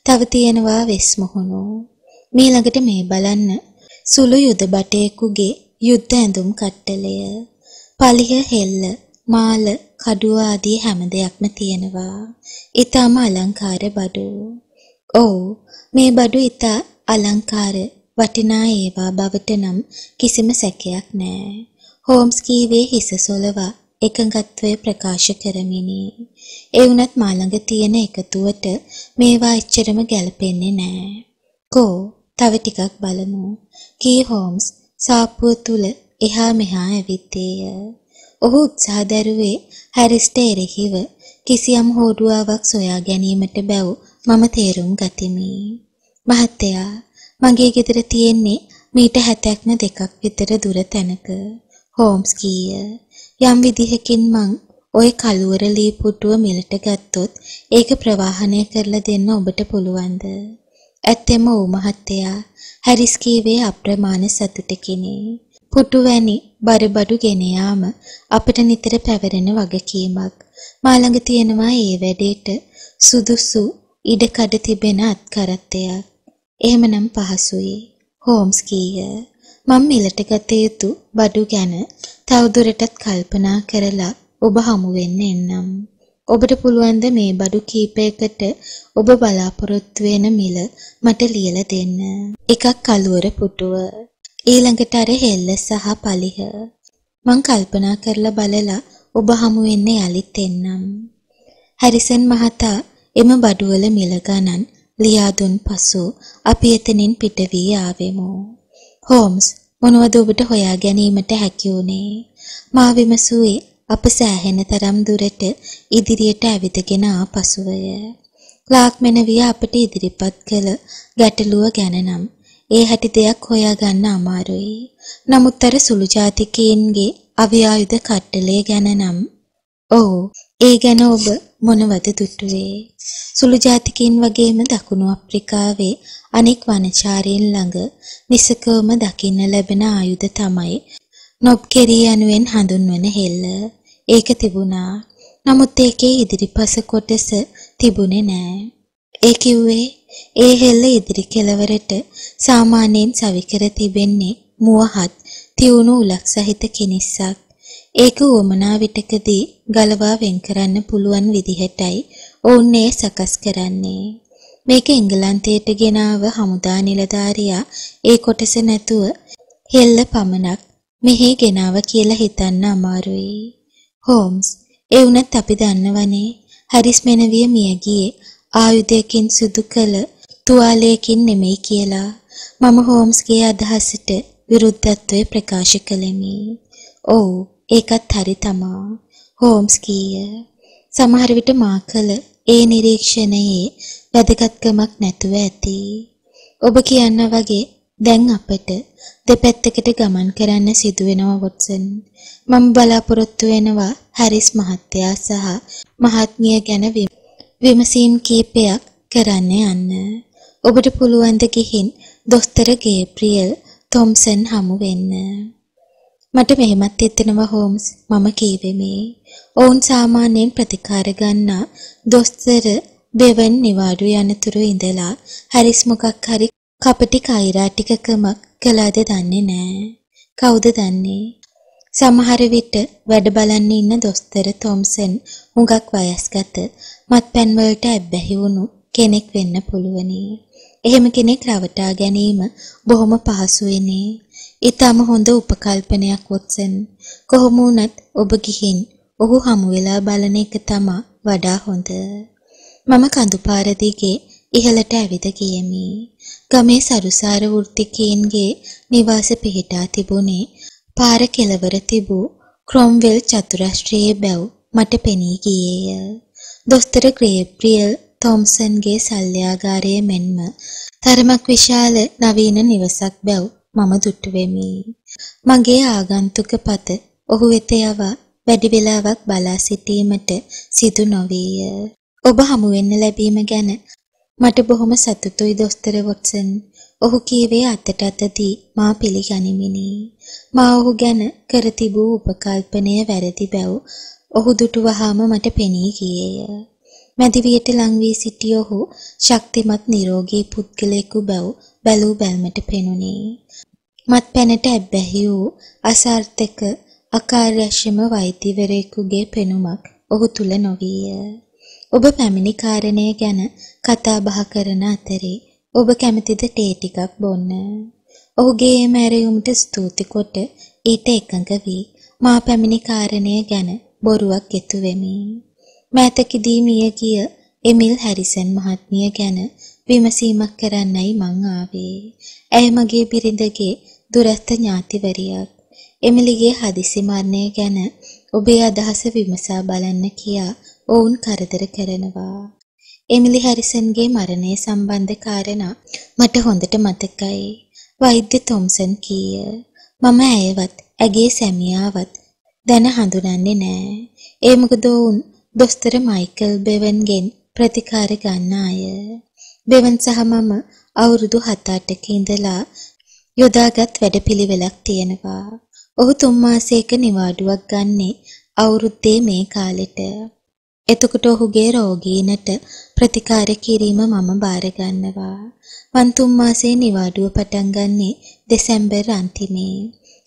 තව තියෙනවා වෙස් මොහොනු. මීළඟට මේ බලන්න සුළු යුද බටයෙකුගේ යුද්ධ ඇඳුම් කට්ටලය. පලිහ හෙල්ල, මාල, කඩුව ආදී හැම දෙයක්ම තියෙනවා. ඊටම අලංකාර බඩු. ඔව් මේ බඩු ඊට අලංකාර වටිනා ඒවා බවට නම් කිසිම සැකයක් නෑ. හෝම්ස් කීවේ හිස සොලවා එකඟත්වය ප්‍රකාශ කරමිනි. ඒ වුණත් මා ළඟ තියෙන එකතුවට මේවා එච්චරම ගැලපෙන්නේ නෑ. කෝ තව ටිකක් බලමු. කී හෝම්ස් සාප්පුව තුල එහා මෙහා ඇවිත්තේය. ඔහු උත්සාහ දැරුවේ හැරිස්ට එරෙහිව කිසියම් හෝඩුවාවක් සොයා ගැනීමට බැව් මම තේරුම් ගතිමි. මහත්තයා මගේ ගෙදර තියෙන්නේ මීට 70ක්ම දෙකක් විතර දුර තැනක. හෝම්ස් කීය. යම් විදිහකින් මං ওই කළුවර ලී පුටුව මිලට ගත්තොත් ඒක ප්‍රවාහනය කරලා දෙන්න ඔබට පුළුවන්ද? ඇත්තෙම ඔව් මහත්තයා. හැරිස් කීවේ අප්‍රමාණ සතුටකිනි. පුටු වැනි බරබඩු ගෙන යාම අපිට නිතර පැවරෙන වගකීමක්. මා ළඟ තියෙනවා ඒ වැඩේට සුදුසු ඉඩකඩ තිබෙන අත්කරත්තයක්. එහෙමනම් පහසුයි. හෝම්ස් කීය. මම මිලට ගත යුතු බඩු ගැන තවදුරටත් කල්පනා කරලා ඔබ හමු වෙන්න එන්නම්. ඔබට පුළුවන් ද මේ බඩු කීපයකට ඔබ බලාපොරොත්තු වෙන මිල මට ලියලා දෙන්න. එකක් කළුවර පුටුව. ඊළඟට අර හෙල්ල සහ පලිහ. මං කල්පනා කරලා බලලා ඔබ හමු වෙන්න යලිත් එන්නම්. හැරිසන් මහතා එම බඩුවල මිල ගණන් ලියා දුන් පසු අපි එතනින් පිට වී ආවෙමු. හෝම්ස් මොනවද ඔබට හොයා ගැනීමට හැකි වුණේ? මා විමසුවේ අප සෑහෙන තරම් දුරට ඉදිරියට ඇවිදගෙන ආ පසුවය. ක්ලාක් මෙනවිය අපට ඉදිරිපත් කළ ගැටලුව ගැන නම් ඒ හැටි දෙයක් හොයාගන්න අමාරුයි. නමුත් අර සුළු ජාතිකයින්ගේ අවියායුධ කට්ටලේ ගැන නම් ඔව් ඒ ගැන ඔබ මොනවද දුටුවේ? සුළු ජාතිකයින් වගේම දකුණු අප්‍රිකාවේ අනෙක් වනචාරීන් ළඟ නිසකවම දකින්න ලැබෙන ආයුධ තමයි නොබ්කෙරී යනුවෙන් හඳුන්වන හෙල්ල. ඒක තිබුණා. නමුත් ඒකේ ඉදිරිපස කොටස තිබුණේ නෑ. ඒ කිව්වේ ඒ හෙල්ල ඉදිරි කෙළවරට සාමාන්‍යයෙන් සවිකර තිබෙන්නේ මුවහත් තියුණු උලක් සහිත කිනිස්සක්. ඒක උවමනා විටකදී ගලවා වෙන් කරන්න පුළුවන් විදිහටයි ඔවුන් ඒ සකස් කරන්නේ. මේක එංගලන්තයට ගෙනාව හමුදා නිලධාරියා ඒ කොටස නැතුව හෙල්ල පමණක් මෙහි ගෙනාව කියලා හිතන්න අමාරුයි. හෝම්ස් ඒ වුණත් අපි දන්නවනේ හැරිස් මෙනවිය මිය ගියේ ආයුධයකින් සිදු කළ තුවාලයකින් නෙමෙයි කියලා. මම හෝම්ස්ගේ අදහසට විරුද්ධත්වය ප්‍රකාශ කළෙමි. ඔව් ඒකත් හරි තමා. හෝම්ස් කීය. සමහර විට මා කළ ඒ නිරීක්ෂණයේ වැදගත්කමක් නැතුව ඇති. ඔබ කියනා වගේ දැන් අපට දෙපැත්තකට ගමන් කරන්න සිදු වෙනවා වොට්සන්. මම බලාපොරොත්තු වෙනවා හැරිස් මහත්තයා සහ මහත්මිය ගැන විමසීම් කීපයක් කරන්න යන්න. ඔබට පුළුවන් ද ගිහින් දොස්තර ගේබ්‍රියල් තොම්සන් හමු වෙන්න. මට මෙහෙමත් හිතෙනවා හෝම්ස් මම කීවෙමි. ඔවුන් සාමාන්‍යයෙන් ප්‍රතිකාර ගන්නා දොස්තර බෙවන් නිවාඩු යනතුරු ඉඳලා හැරිස් මොකක් හරි කපටි කෛරා ටිකකමක් කළාද දන්නේ නෑ. කවුද දන්නේ? සමහර විට වැඩ බලන්න ඉන්න දොස්තර තොම්සන් හුඟක් වයස්ගත මත්පැන් වලට ඇබ්බැහි වුණු කෙනෙක් වෙන්න පුළුවනි. එහෙම කෙනෙක් රවටා ගැනීම බොහොම පහසුයිනේ. ඊටම හොඳ උපකල්පනයක් වොට්සන්. කොහොම වුණත් ඔබ ගිහින් ඔහු හමු වෙලා බලන එක තමා වඩා හොඳ. මම කඳුපාර දිගේ ඉහළට ඇවිද ගියෙමි. ගමේ සරුසාර වෘත්තිකයින්ගේ නිවාස පිහිටා තිබුණේ පාර කෙළවර තිබූ ක්‍රොම්වෙල් චතුරස්‍රයේ බැව් මට පෙනී ගියේය. දොස්තර ග්‍රේබ්‍රියල් තොම්සන්ගේ සල්්‍යාගාරයේ මෙන්ම තරමක් විශාල නවීන නිවසක් බැව් මම දුටු වෙමි. මගේ ආගන්තුක පත ඔහු වෙත යවා වැඩි වේලාවක් බලා සිටීමට සිදු නොවේය. ඔබ හමු වෙන්න ලැබීම ගැන මට බොහොම සතුටුයි දොස්තර වොට්සන්. ඔහු කීවේ අතට අත දී මා පිළිගනිමිනි. මා ඔහු ගැන කර තිබූ උපකල්පනය වැරදි බැව් ඔහු දුටු වහාම මට පෙනී ගියේය. මැදිවියට ලං වී සිටි ඔහු ශක්තිමත් නිරෝගී පුද්ගලයෙකු බැව් බැලූ බැල්මට පෙනුනේ. මත්පැනට ඇබ්බැහි වූ අසාර්ථක අකාර්යක්ෂම වෛද්‍යවරයෙකුගේ පෙනුමක් ඔහු තුල නොවිය. ඔබ පැමිණි කාරණය ගැන කතා බහ කරන අතරේ ඔබ කැමතිද තේ ටිකක් බොන්න? ඔහුගේ එම ඇරයුමට ස්තුති කොට ඊට එකඟ වී මා පැමිණි කාරණය ගැන බොරුවක් ගෙතු වෙමි. මෑතකදී මිය ගිය එමිල් හැරිසන් මහත්මිය ගැන විමසීමක් කරන්නයි මං ආවේ. ඇය මගේ බිරිඳගේ දුරස්ත ඥාතිවරියක්. එමිලිගේ හදිසි මරණය ගැන ඔබේ අදහස විමසා බලන්න කියා ඔවුන් කරදර කරනවා. එමිලි හැරිසන්ගේ මරණය සම්බන්ධ කාරණා මට හොඳට මතකයි. වෛද්‍ය තොම්සන් කීය. මම ඇයවත් ඇගේ සැමියාවත් දැන හඳුනන්නේ නෑ. ඒ මොකද ඔවුන් දොස්තර මයිකල් බෙවන්ගෙන් ප්‍රතිකාර ගන්න අය. බෙවන් සහ මම අවුරුදු 7-8ක ඉඳලා යොදාගත් වැඩපිළිවෙලක් තියෙනවා. ඔහු තුන් මාසයක නිවාඩුවක් ගන්නේ අවුරුද්දේ මේ කාලෙට. එතකොට ඔහුගේ රෝගීනට ප්‍රතිකාර කිරීම මම බාර ගන්නවා. මං තුන් මාසේ නිවාඩුව පටන් ගන්නේ දෙසැම්බර් අන්තිමේ.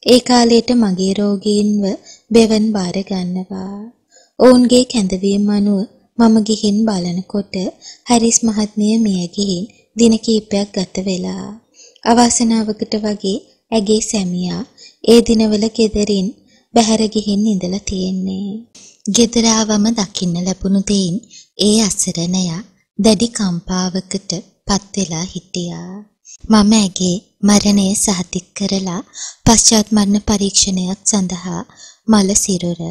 ඒ කාලයට මගේ රෝගීන්ව බෙවන් බාර ගන්නවා. ඔවුන්ගේ කැඳවීම අනුව මම ගිහින් බලනකොට හැරිස් මහත්මිය මිය ගිහින් දින කිහිපයක් ගත වෙලා. අවාසනාවකට වගේ ඇගේ සැමියා ඒ දිනවල ගෙදරින් බැහැර ගිහින් ඉඳලා තියෙන්නේ. ගෙදර ආවම දකින්න ලැබුණු දෙයින් ඒ අසරණයා දැඩි කම්පාවකට පත් වෙලා හිටියා. මම ඇගේ මරණය සහතික කරලා පශ්චාත් මරණ පරීක්ෂණයක් සඳහා මල සිරුර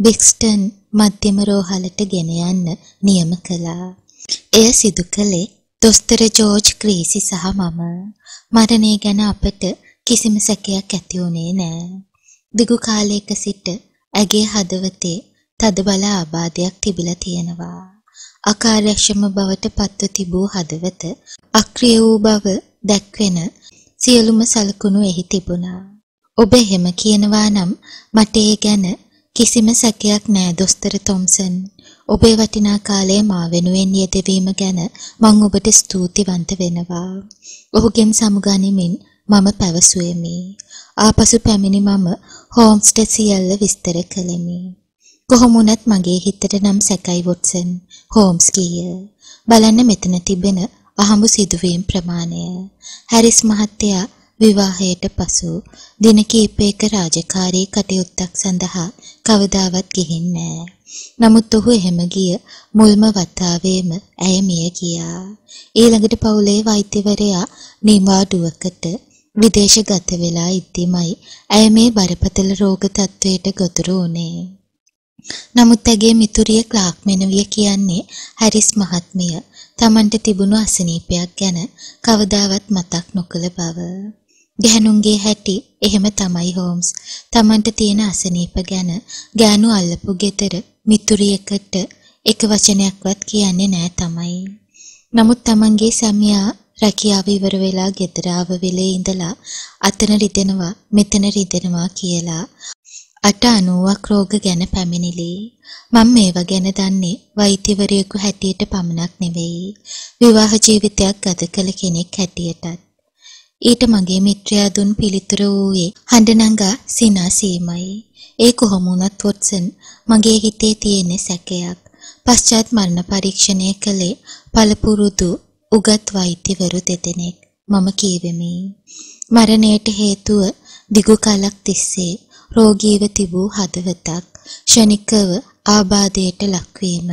බික්ස්ටන් මධ්‍යම රෝහලට ගෙන යන්න නියම කළා. එය සිදු කළේ දොස්තර ජෝර්ජ් ක්‍රීසි සහ මම. මරණය ගැන අපට කිසිම සැකයක් ඇති වුණේ නෑ. දිගු කාලයක සිට ඇගේ හදවතේ තදබල ආබාධයක් තිබිලා තියෙනවා. අකාර්යක්ෂම බවට පත්ව තිබූ හදවත අක්‍රිය වූ බව දැක්වෙන සියලුම සලකුණු එහි තිබුණා. ඔබ එහෙම කියනවා නම් මට ඒ ගැන කිසිම සැකයක් නෑ දොස්තර තොම්සන්. ඔබේ වටිනා කාලය මා වෙනුවෙන් යෙදවීම ගැන මං ඔබට ස්තුතිවන්ත වෙනවා. ඔහුගෙන් සමුගනිමින් මම පැවසුවෙමි. ආපසු පැමිණි මම හෝම්ස්ට සියල්ල විස්තර කළෙමි. කොහොමුණත් මගේ හිතට නම් සැකයි වොට්සන් හෝම්ස් කීය. බලන්න මෙතන තිබෙන අහඹු සිදුවීම් ප්‍රමාණය. හැරිස් මහත්තයා විවාහයට පසු දින කිහිපයක රාජකාරී කටයුත්තක් සඳහා කවදාවත් ගිහින් නෑ. නමුත් ඔහු එහෙම ගිය මුල්ම වතාවේම ඇය මිය ගියා. ඊළඟට පවුලේ වෛද්‍යවරයා නිවාඩුවකට විදේශගත වෙලා ඉද්දිමයි ඇය මේ බරපතල රෝග තත්වයට ගොදුරු වුණේ. නමුත් ඇගේ මිතුරිය ක්ලාක් මෙනවිය කියන්නේ හැරිස් මහත්මිය Tamanට තිබුණු අසනීපයක් ගැන කවදාවත් මතක් නොකළ බව. ගැහණුන්ගේ හැටි එහෙම තමයි හෝම්ස්. Tamanට තියෙන අසනීප ගැන ගෑනු අල්ලපු ගෙදර මිතුරියකට එක වචනයක්වත් කියන්නේ නෑ තමයි. නමුත් Tamanගේ සැමියා රැකියාව ඉවර වෙලා ගෙදර ආව වෙලේ ඉඳලා අතන රිදෙනවා මෙතන රිදෙනවා කියලා 890ක් රෝග ගැන පැමිණිලි. මම මේවා ගැන දන්නේ වෛද්‍යවරයෙකු හැටියට පමණක් නෙවෙයි. විවාහ ජීවිතයක් ගත කළ කෙනෙක් හැටියටත්. ඊට මගේ මිත්‍රයා දුන් පිළිතුර වූයේ හඬනඟා සිනාසීමයි. ඒ කොහොම වුණත් වොට්සන් මගේ හිතේ තියෙන සැකයක්. පශ්චාත් මරණ පරීක්ෂණය කළේ පළපුරුදු උගත් වෛද්‍යවරු දෙදෙනෙක්. මම කීවෙමි. මරණයට හේතුව දිගු කලක් තිස්සේ රෝගීව තිබූ හදවතක් ෂණිකව ආබාධයට ලක්වීම.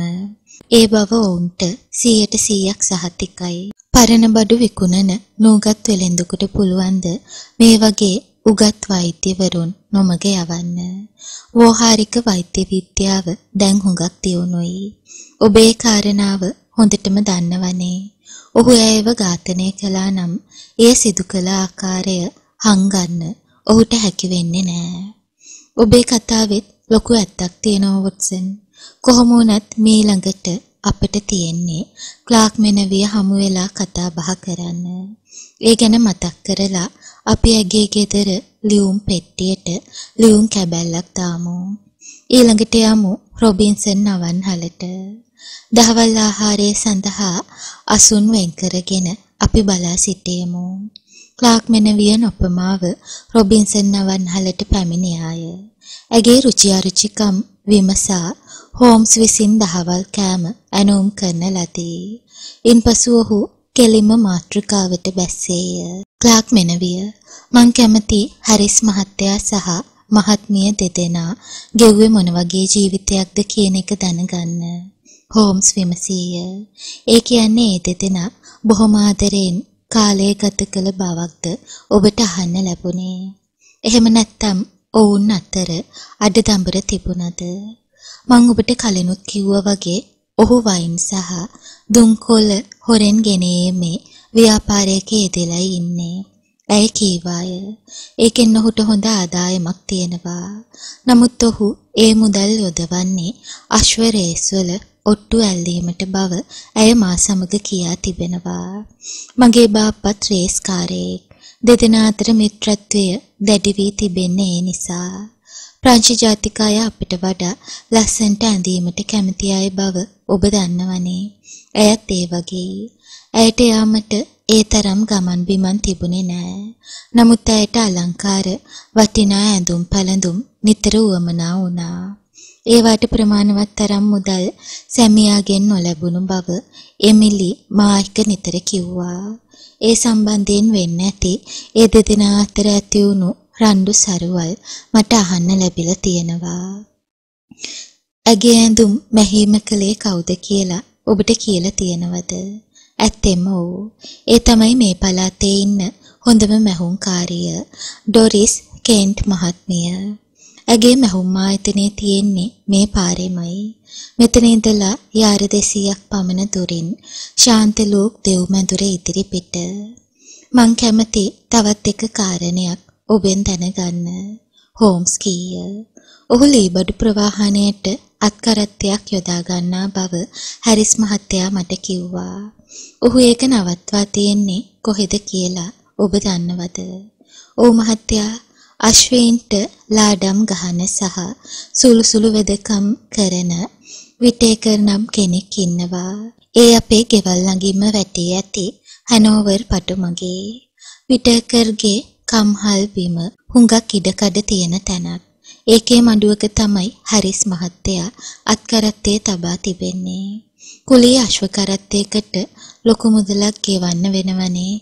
ඒ බව ඔවුන්ට 100%ක් සහතිකයි. පරණ බඩු විකුණන නූගත් වෙළෙන්දුකට පුළුවන්ද මේ වගේ උගත් වෛද්‍යවරුන් නොමග යවන්න. වෝහාරික වෛද්‍ය විද්‍යාව දැන් හුඟක් දියුණුයි. ඔබේ කාරණාව හොඳටම දන්නවනේ. ඔහු ඇයව ඝාතනය කළා නම් එය සිදු කළ ආකාරය හංගන්න ඔහුට හැකි වෙන්නේ නෑ. ඔබේ කතාවෙත් ලොකු ඇත්තක් තියෙනවා වොට්සන්. කොහොම වුණත් මේ ළඟට අපිට තියෙන්නේ ක්ලාක් මෙනවිය හමු වෙලා කතා බහ කරන්න. ඒ ගැන මතක් කරලා අපි ඇගේ ගෙදර ලියුම් පෙට්ටියට ලියුම් කැබැල්ලක් දාමු. ඊළඟට යමු රොබින්සන් නවන්හලට. දහවල් ආහාරය සඳහා අසුන් වෙන් කරගෙන අපි බලා සිටියෙමු. Clerk මෙනවිය නොපමාව Robinson නවන්හලට පැමිණියාය. ඇගේ රුචි අරුචිකම් විමසා හෝම්ස් විසින් දහවල් කෑම ඇනෝම් කරන ලදී. ඉන්පසු ඔහු කෙලින්ම මාතෘකාවට බැස්සේය. ක්ලාක් මෙනවිය මං කැමති හැරිස් මහත්තයා සහ මහත්මිය දෙදෙනා ගෙව්වේ මොන වගේ ජීවිතයක්ද කියන එක දැනගන්න. හෝම්ස් විමසීය. ඒ කියන්නේ ඒ දෙදෙනා බොහොම ආදරෙන් කාලය ගත කළ බවක්ද ඔබට අහන්න ලැබුණේ. එහෙම නැත්නම් ඔවුන් අතර අඩදඹර තිබුණද? මං ඔබට කලිනුත් කිව්වා වගේ ඔහු වයින් සහ දුම්කොළ හොරෙන් ගෙනීමේ ව්‍යාපාරයක යෙදලා ඉන්නේ. ඇය කීවාය. ඒකෙන් ඔහුට හොඳ ආදායමක් තියෙනවා. නමුත් ඔහු ඒ මුදල් යොදවන්නේ අශ්ව රේස්වල ඔට්ටු ඇල්ලීමට බව ඇය මා සමග කියා තිබෙනවා. මගේ බාප්පත් රේස්කාරයෙක්. දෙදෙනා අතර මිත්‍රත්වය දැඩි වී තිබෙන්නේ ඒ නිසා. ප්‍රංශ ජාතික අය අපිට වඩා ලස්සනට ඇඳීමට කැමති අය බව ඔබ දන්නවනේ. ඇයත් ඒ වගේ. ඇයට යාමට ඒ තරම් ගමන් බිමන් තිබුණේ නෑ. නමුත් ඇයට අලංකාර වටිනා ඇඳුම් පැළඳුම් නිතර උවමනා වුණා. ඒවාට ප්‍රමාණවත් තරම් මුදල් සැමියාගෙන් නොලැබුණු බව එමිලි මායික නිතර කිව්වා. ඒ සම්බන්ධයෙන් වෙන්න ඇති ඒ දෙදෙනා අතර ඇති වුණු රණ්ඩු සරුවල් මට අහන්න ලැබිලා තියෙනවා. ඇගේ ඇඳුම් මැහීම කළේ කවුද කියලා ඔබට කියලා තියෙනවද? ඇත්තෙම ඔව්. ඒ තමයි මේ පළාතේ ඉන්න හොඳම මැහුම්කාරිය ඩොරිස් කෙන්ට් මහත්මිය. ඇගේ මැහුම් ආයතනයේ තියෙන්නේ මේ පාරෙමයි. මෙතන ඉඳලා යාර 200ක් පමණ දුරින් ශාන්ත ලෝක් දෙව්මැදුර ඉදිරි පිට. මං කැමති තවත් එක කාරණයක් ඔබෙන් දැනගන්න. හෝම්ස් කීය. ඔහු ලීබඩු ප්‍රවාහණයට අත්කරත්තයක් යොදා ගන්නා බව හැරිස් මහත්තයා මට කිව්වා. ඔහු ඒක නවත්වා තියෙන්නේ කොහෙද කියලා ඔබ දන්නවද? ඔව් මහත්තයා අශ්වයින්ට ලාඩම් ගහන සහ සුළු සුළු වෙදකම් කරන විටේකර් නම් කෙනෙක් ඉන්නවා. ඒ අපේ ගෙවල් ළඟින්ම වැටී ඇති හැනෝවර් පටුමගේ. විටේකර්ගේ කම්හල් බිම හුඟක් ඉඩකඩ තියෙන තැනක්. ඒකේ මඩුවක තමයි හරිස් මහත්තයා අත්කරත්තේ තබා තිබෙන්නේ. කුලී අශ්ව කරත්තයකට ලොකු මුදලක් ගෙවන්න වෙනවනේ.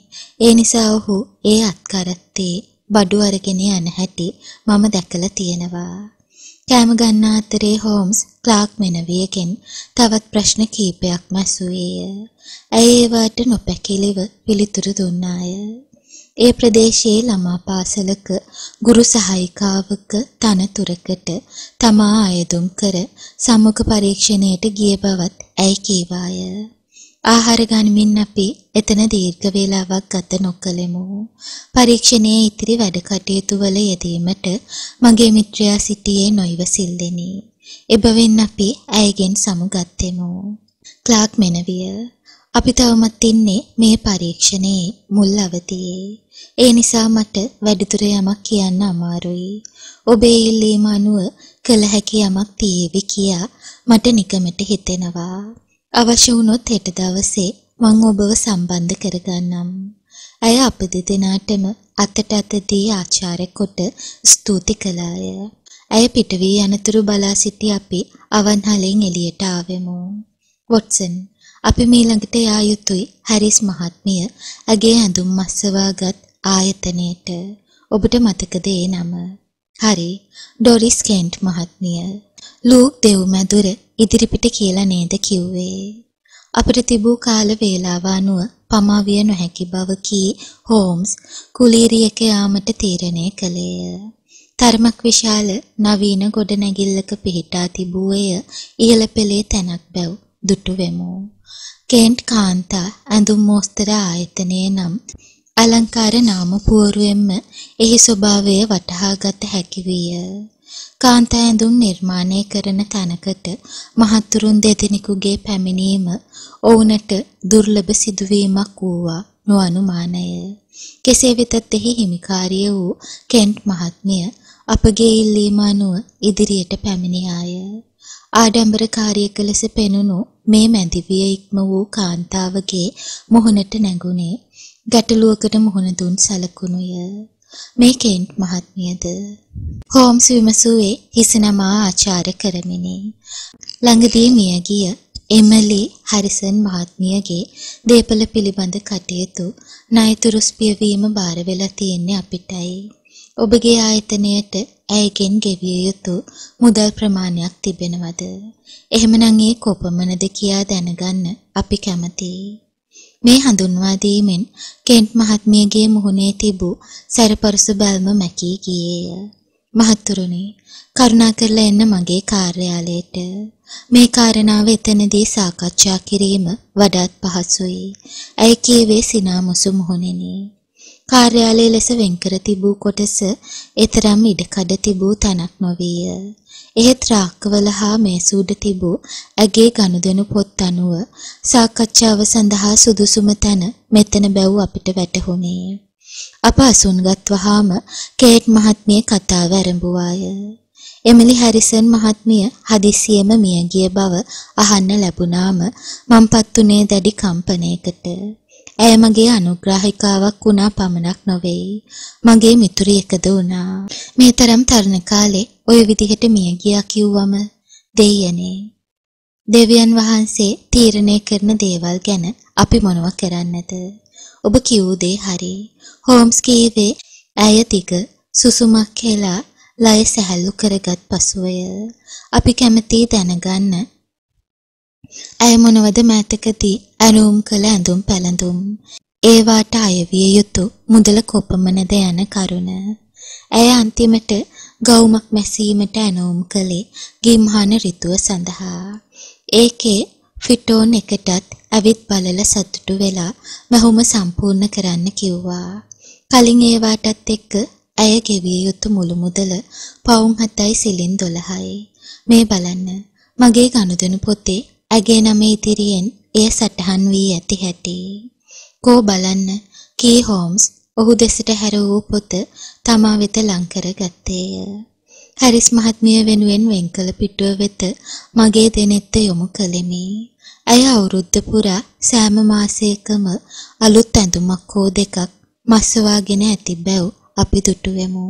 ඒ නිසා ඔහු ඒ අත්කරත්තේ බඩු අරගෙන යන හැටි මම දැකලා තියෙනවා. කෑම ගන්න අතරේ හෝම්ස් ක්ලාක් මෙනවියගෙන් තවත් ප්‍රශ්න කීපයක්ම ඇසුවේය. ඇය ඒවට නොපැකිලිව පිළිතුරු දුන්නාය. ඒ ප්‍රදේශයේ ළමා පාසලක ගුරු සහායිකාවක තනතුරකට තමා අයදුම් කර සමුක පරීක්ෂණයට ගිය බවත් ඇයි කීවාය. ආහාර ගනිමින් අපි එතන දීර්ඝ වේලාවක් ගත නොකළෙමු. පරීක්ෂණයේ ඉතිරි වැඩ කටයුතු වල යෙදීමට මගේ මිත්‍රයා සිටියේ නොයිවසිල්ලෙනි. එබැවින් අපි ඇයගෙන් සමුගත්තෙමු. ක්ලාක් මෙනවිය අපි තවමත් ඉන්නේ මේ පරීක්ෂණයේ මුල් අවධියේ. ඒ නිසා මට වැඩිදුර යමක් කියන්න අමාරුයි. ඔබේ ඉල්ලීම අනුව කළ හැකි යමක් තියේවි කියා මට නිකමට හිතෙනවා. අවශ්‍ය වුණොත් හෙට දවසේ මං ඔබව සම්බන්ධ කරගන්නම්. ඇය අප දෙදෙනාටම අතට අත දී ආචාර්ය කොට ස්තුති කළාය. ඇය පිට වී යනතුරු බලා සිටි අපි අවන්හලෙන් එළියට ආවෙමු. වොට්සන් අපි මීළඟට යා යුතුයි හැරිස් මහත්මිය ඇගේ ඇඳුම් මස්සවාගත් ආයතනයට. ඔබට මතකද ඒ නම? හරි. ඩොරිස් කෙන්ට් මහත්මිය. ලූක් දෙව්මැදුර ඉදිරිපිට කියලා නේද කිව්වේ. අපිට තිබූ කාල වේලාව අනුව පමා විය නොහැකි බව කී හෝම්ස් කුලීරියක යාමට තීරණය කළේය. තරමක් විශාල නවීන ගොඩනැගිල්ලක පිහිටා තිබූ එය ඉහළ පෙළේ තැනක් බැව් දුටු වෙමු. කේන්ට් කාන්තා ඇඳුම් මෝස්තර ආයතනයේ නම් අලංකාර නාම පුවරුවෙන්ම එහි ස්වභාවය වටහාගත හැකි විය. කාන්තා ඇඳුම් නිර්මාණය කරන තැනකට මහත්තුරුන් දෙදෙනෙකුගේ පැමිණීම ඔවුනට දුර්ලභ සිදුවීමක් වූවා නොඅනුමානය. කෙසේ වෙතත් එහි හිමිකාරිය වූ කෙන්ට් මහත්මිය අපගේ ඉල්ලීම අනුව ඉදිරියට පැමිණියාය. ආඩම්බරකාරියක ලෙස පෙනුණු මේ මැදිවිය ඉක්ම වූ කාන්තාවගේ මුහුණට නැගුණේ ගැටලුවකට මුහුණ දුන් සලකුණුය. මේ කෙන්ට් මහත්මියද හෝම්ස් විමසුවේ හිස නමා ආචාර කරමිනි. ළඟදී මිය ගිය එමලි හැරිසන් මහත්මියගේ දේපල පිළිබඳ කටයුතු ණයතුරුස් පියවීම බාර වෙලා තියෙන්නේ අපිටයි. ඔබගේ ආයතනයට ඇයගෙන් ගෙවිය යුතු මුදල් ප්‍රමාණයක් තිබෙනවද? එහෙමනම් ඒ කොපමණද කියා දැනගන්න අපි කැමතියි. මේ හඳුන්වා දීමෙන් කෙන්ට් මහත්මියගේ මුහුණේ තිබූ සැරපරසු බැල්ම මැකී ගියේය. මහත්තුරුනි, කරුණාකරලා එන්න මගේ කාර්යාලයට. මේ කාරණාව එතනදී සාකච්ඡා කිරීම වඩාත් පහසුයි. ඇය කීවේ සිනාමුසු මුහුණෙනි. කාර්යාලය ලෙස වෙන්කර තිබූ කොටස එතරම් ඉඩකඩ තිබූ තැනක් නොවිය. එහෙත් රාක්කවල හා මේසුඩ තිබූ ඇගේ ගනුදෙනු පොත් අනුව සාකච්ඡාව සඳහා සුදුසුම තැන මෙතන බැව් අපිට වැටහුණේ. අප අසුන්ගත් වහාම කේට් මහත්මිය කතාව ආරම්භුවාය. එමිලි හැරිසන් මහත්මිය හදිසියෙම මිය ගිය බව අහන්න ලැබුණාම මම පත්ුනේ දැඩි කම්පනයකට. ඇය මගේ අනුග්‍රාහිකාවක් වුණා පමණක් නොවේ. මගේ මිතුරියකද වුණා. මේ තරම් තරුණ කාලේ ওই විදිහට මිය ගියා කිව්වම දෙයියනේ. දෙවියන් වහන්සේ තීරණය කරන දේවල් ගැන අපි මොනව කරන්නද? ඔබ කිව් දේ හරි. හෝම්ස් කීවේ ඇය තික සුසුමක් කියලා ලය සැහැල්ලු කරගත් පසුවය. අපි කැමති දැනගන්න ඇය මොනවද මෑතකදී ඇරූම් කළ ඇඳුම් පැළඳුම් ඒවාට අයවිය යුතු මුදල කොපමණද යන කරුණ. ඇය අන්තිමට ගවුමක් මැසීමට ඇනවුම් කළේ ගිම්හාන රිතුව සඳහා. ඒකේ ෆිටෝන් එකටත් ඇවිත් බලලා සතුටු වෙලා මහුම සම්පූර්ණ කරන්න කිව්වා. කලින් ඒවාටත් එක්ක ඇය ගෙවිය යුතු මුළු මුදල පවුම් 7යි සිලින් 12යි. මේ බලන්න මගේ ගනුදෙනු පොතේ ඇගේ නම ඉදිරියෙන් එය සටහන් වී ඇති හැටි. කෝ බලන්න කී හෝම්ස් ඔහු දෙසට හැර වූ පොත තමා වෙත ලං කර ගත්තේය. හැරිස් මහත්මිය වෙනුවෙන් වෙන් කළ පිටුව වෙත මගේ දෙනෙත්ත යොමු කළෙමි. ඇය අවුරුද්ද පුරා සෑම මාසයකම අලුත් ඇඳුමක් හෝ දෙකක් මස්සවාගෙන ඇති බැව් අපි දුටුවෙමු.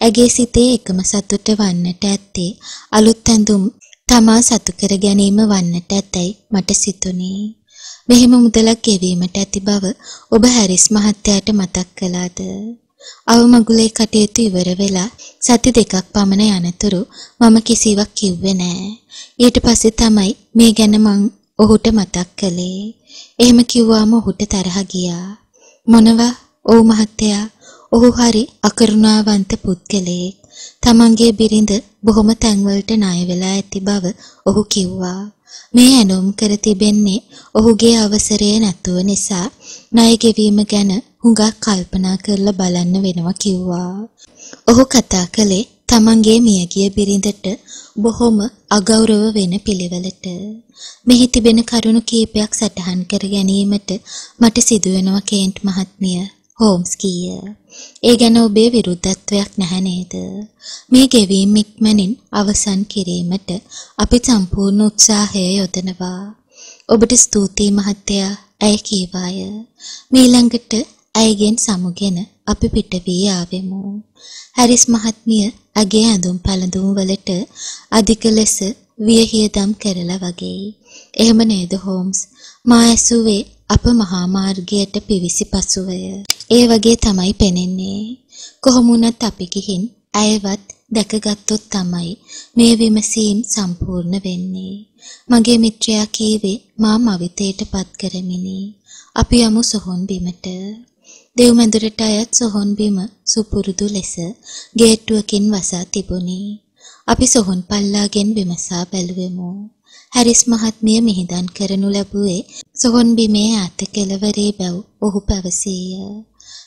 ඇගේ සිතේ එකම සතුට වන්නට ඇත්තේ අලුත් ඇඳුම් තමා සතු කර ගැනීම වන්නට ඇතැයි මට සිතුණි. මෙහෙම මුදලක් ගෙවීමට ඇති බව ඔබ හැරිස් මහත්තයාට මතක් කළාද? අවමගුලේ කටයුතු ඉවර වෙලා සති දෙකක් පමණ යනතුරු මම කිසිවක් කිව්වේ නෑ. ඊට පස්සේ තමයි මේ ගැන මං ඔහුට මතක් කළේ. එහෙම කිව්වාම ඔහුට තරහ ගියා. මොනවා? ඔව් මහත්තයා. ඔහු හරි අකරුණාවන්ත පුද්ගලයෙක්. තමන්ගේ බිරිඳ බොහොම තැන්වලට ණය වෙලා ඇති බව ඔහු කිව්වා. මේ ඇනොම් කර තිබෙන්නේ ඔහුගේ අවසරය නැතුව නිසා ණය ගෙවීම ගැන හුඟක් කල්පනා කරලා බලන්න වෙනවා කිව්වා. ඔහු කතා කළේ තමන්ගේ මියගිය බිරිඳට බොහොම අගෞරව වෙන පිළිවෙලට මෙහි තිබෙන කරුණු කීපයක් සටහන් කර ගැනීමට මට සිදුවෙනවා කේන්ට් මහත්මිය හෝම්ස් කීය. ඒ ගැන ඔබේ විරුද්ධත්වයක් නැහැ නේද? මේ ගෙවීම් ඉක්මනින් අවසන් කිරීමට අපි සම්පූර්ණ උත්සාහය යොදනවා. ඔබට ස්තුතියි මහත්තයා. ඇය කීවාය. මීළඟට ඇයගෙන් සමුගෙන අපි පිට වී ආවෙමු. හැරිස් මහත්මිය අගේ ඇඳුම් පැළඳුම් වලට අධික ලෙස වියහියදම් කරලා වගේ. එහෙම නේද හෝම්ස්? මා ඇසුවේ අප මහා මාර්ගයට පිවිසි පසුවය. ඒ වගේ තමයි පෙනෙන්නේ. කොහොමුණත් අපි ගිහින් ඇයවත් දැකගත්තොත් තමයි මේ විමසීම් සම්පූර්ණ වෙන්නේ. මගේ මිත්‍රයා කීවේ මා මවිතයට පත් කරමිනි. අපි යමු සොහොන් බිමට. දෙව්මැදුරට අයත් සොහොන් බිම සුපුරුදු ලෙස ගේට්ටුවකින් වසා තිබුණි. අපි සොහොන් පල්ලාගෙන් විමසා බැලුවෙමු. හැරිස් මහත්මිය මිහිදන් කරනු ලැබුවේ සොහොන් බිමේ ඈත කෙළවරේ බැව් ඔහු පැවසීය.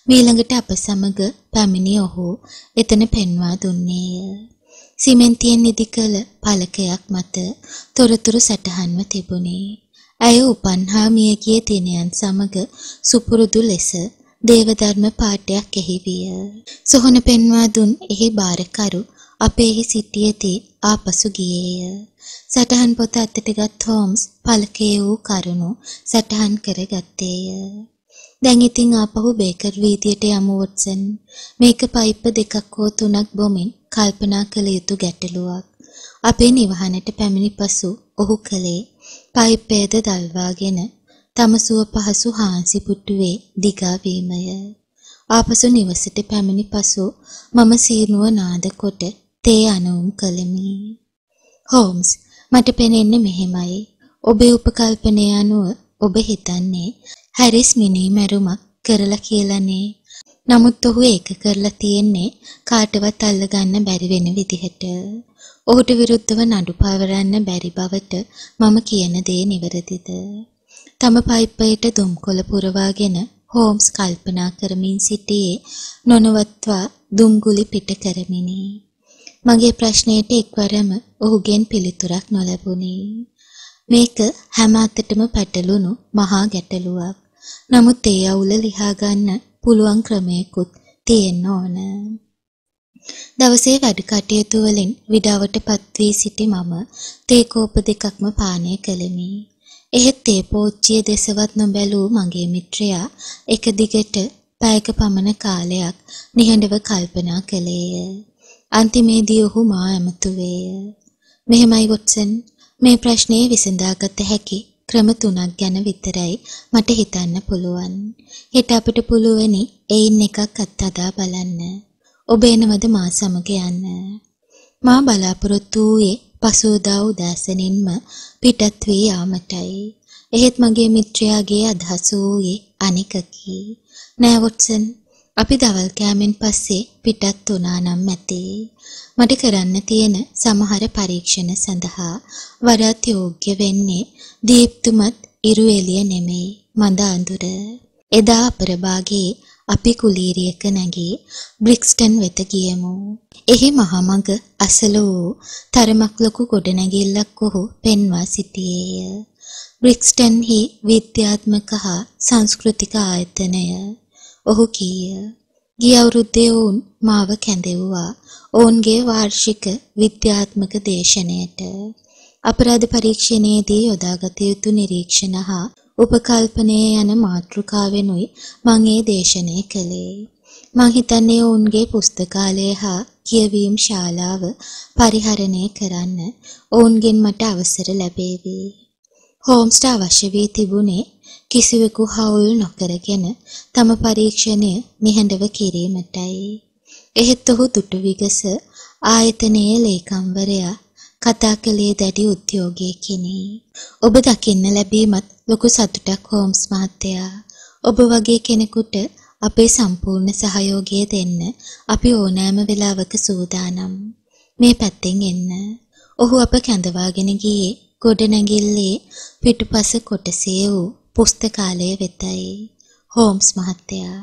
මීළඟට අප සමග පැමිණි ඔහු එතන පෙන්වා දුන්නේය. සිමෙන්තියෙන් නිදි කළ පලකයක් මත තොරතුරු සටහන්ව තිබුණේ. ඇය උපන් හා මියගිය දිනයන් සමග සුපුරුදු ලෙස දේවධර්ම පාඨයක් එහි විය. සොහොන පෙන්වා දුන් එහි බාරකරු අපේහි සිටියදී ආපසු ගියේය. සටහන් පොත අතටගත් හෝම්ස් පලකේ වූ කරුණු සටහන් කරගත්තේය. දැන් ඉතින් ආපහු බේකර් වීදියට යමු වොට්සන්. මේක පයිප්ප දෙකක් හෝ තුනක් බොමින් කල්පනා කළ යුතු ගැටලුවක්. අපේ නිවහනට පැමිණි පසු ඔහු කළේ පයිප්පයද දල්වාගෙන තම සුව පහසු හාන්සි පුටුවේ දිගා වීමය. ආපසු නිවසට පැමිණි පසු මම සීනුව නාද කොට තේ අනුම් කළෙමි. හෝම්ස් මට පෙනෙන්නේ මෙහෙමයි. ඔබේ උපකල්පනය අනුව ඔබ හිතන්නේ හැරිස් මිනී මැරුමක් කරලා කියලානේ. නමුත් ඔහු ඒක කරලා තියෙන්නේ කාටවත් අල්ලගන්න බැරි වෙන විදිහට. ඔහුට විරුද්ධව නඩු පවරන්න බැරි බවට මම කියන දේ නිවැරදිද? තම පයිප්පයට දුම්කොළ පුරවාගෙන හෝම්ස් කල්පනා කරමින් සිටියේ නොනවත්වා දුම්ගුලි පිට කරමිනි. මගේ ප්‍රශ්නයට එක්වරම ඔහුගෙන් පිළිතුරක් නොලැබුණි. මේක හැම අතටම පැටළුණු මහා ගැටලුවක්. නමුත් ඒ අවුල ලිහා ගන්න පුළුවන් ක්‍රමයකුත් තියෙන්න ඕන. දවසේ වැඩ කටයුතු වලින් විඩාවටපත් වී සිටි මම තේ කෝප දෙකක්ම පානය කළෙමි. එහෙත් තේ පෝච්චිය දෙසවත් නොබැලූ මගේ මිත්‍රයා එක දිගට පැයක පමණ කාලයක් නිහඬව කල්පනා කළේය. අන්තිමේදී ඔහු මා ඇමතුවේය. මෙහෙමයි වොට්සන් මේ ප්‍රශ්නය විසඳාගත හැකි ක්‍රම තුනක් ගැන විතරයි මට හිතන්න පුළුවන්. හෙට අපිට පුළුවනි එයින් එකක් අත්හදා බලන්න. ඔබ එනවද මා සමග යන්න? මා බලාපොරොත්තු වූයේ පසුවදා උදෑසනින්ම පිටත් වී යාමටයි. එහෙත් මගේ මිත්‍රයාගේ අදහස වූයේ අනිකකි. නෑ වොට්සන් අපි දවල් කෑමෙන් පස්සේ පිටත් වුණා නම් ඇති. මට කරන්න තියෙන සමහර පරීක්ෂණ සඳහා වඩාත් යෝග්‍ය වෙන්නේ දීප්තිමත් ඉරු එළිය නෙමෙයි මඳ අඳුර. එදා අපරභාගයේ අපි කුලීරියක නැගී බ්‍රික්ස්ටන් වෙත ගියමු. එහි මහමඟ අසල වූ තරමක් ලොකු ගොඩනැගිල්ලක් ඔහු පෙන්වා සිටියේය. බ්‍රික්ස්ටන්හි විද්‍යාත්මක හා සංස්කෘතික ආයතනය ඔහු කීය. ගිය අවුරුද්දේ ඔවුන් මාව කැඳෙව්වා ඔවුන්ගේ වාර්ෂික විද්‍යාත්මක දේශනයට. අපරාධ පරීක්ෂණයේදී යොදාගත යුතු නිරීක්ෂණ හා උපකල්පනය යන මාතෘකාවෙනුයි මං ඒ දේශනය කළේ. මං හිතන්නේ ඔවුන්ගේ පුස්තකාලය හා කියවීම් ශාලාව පරිහරණය කරන්න ඔවුන්ගෙන් මට අවසර ලැබේවි. හෝම්ස්ට අවශ්‍ය වී තිබුණේ කිසිවෙකු හවුල් නොකරගෙන තම පරීක්ෂණය නිහඬව කිරීමටයි. එහෙත් ඔහු දුටු විගස ආයතනයේ ලේකම්වරයා කතා කළේ දැඩි උද්‍යෝගයකිනි. ඔබ දකින්න ලැබීමත් ලොකු සතුටක් හෝම්ස් මහත්තයා. ඔබ වගේ කෙනෙකුට අපේ සම්පූර්ණ සහයෝගය දෙන්න අපි ඕනෑම වෙලාවක සූදානම්. මේ පැත්තෙන් එන්න. ඔහු අප කැඳවාගෙන ගියේ ගොඩනැගිල්ලේ පිටුපස කොටසේ වූ පුස්තකාලය වෙතයි. හෝම්ස් මහත්තයා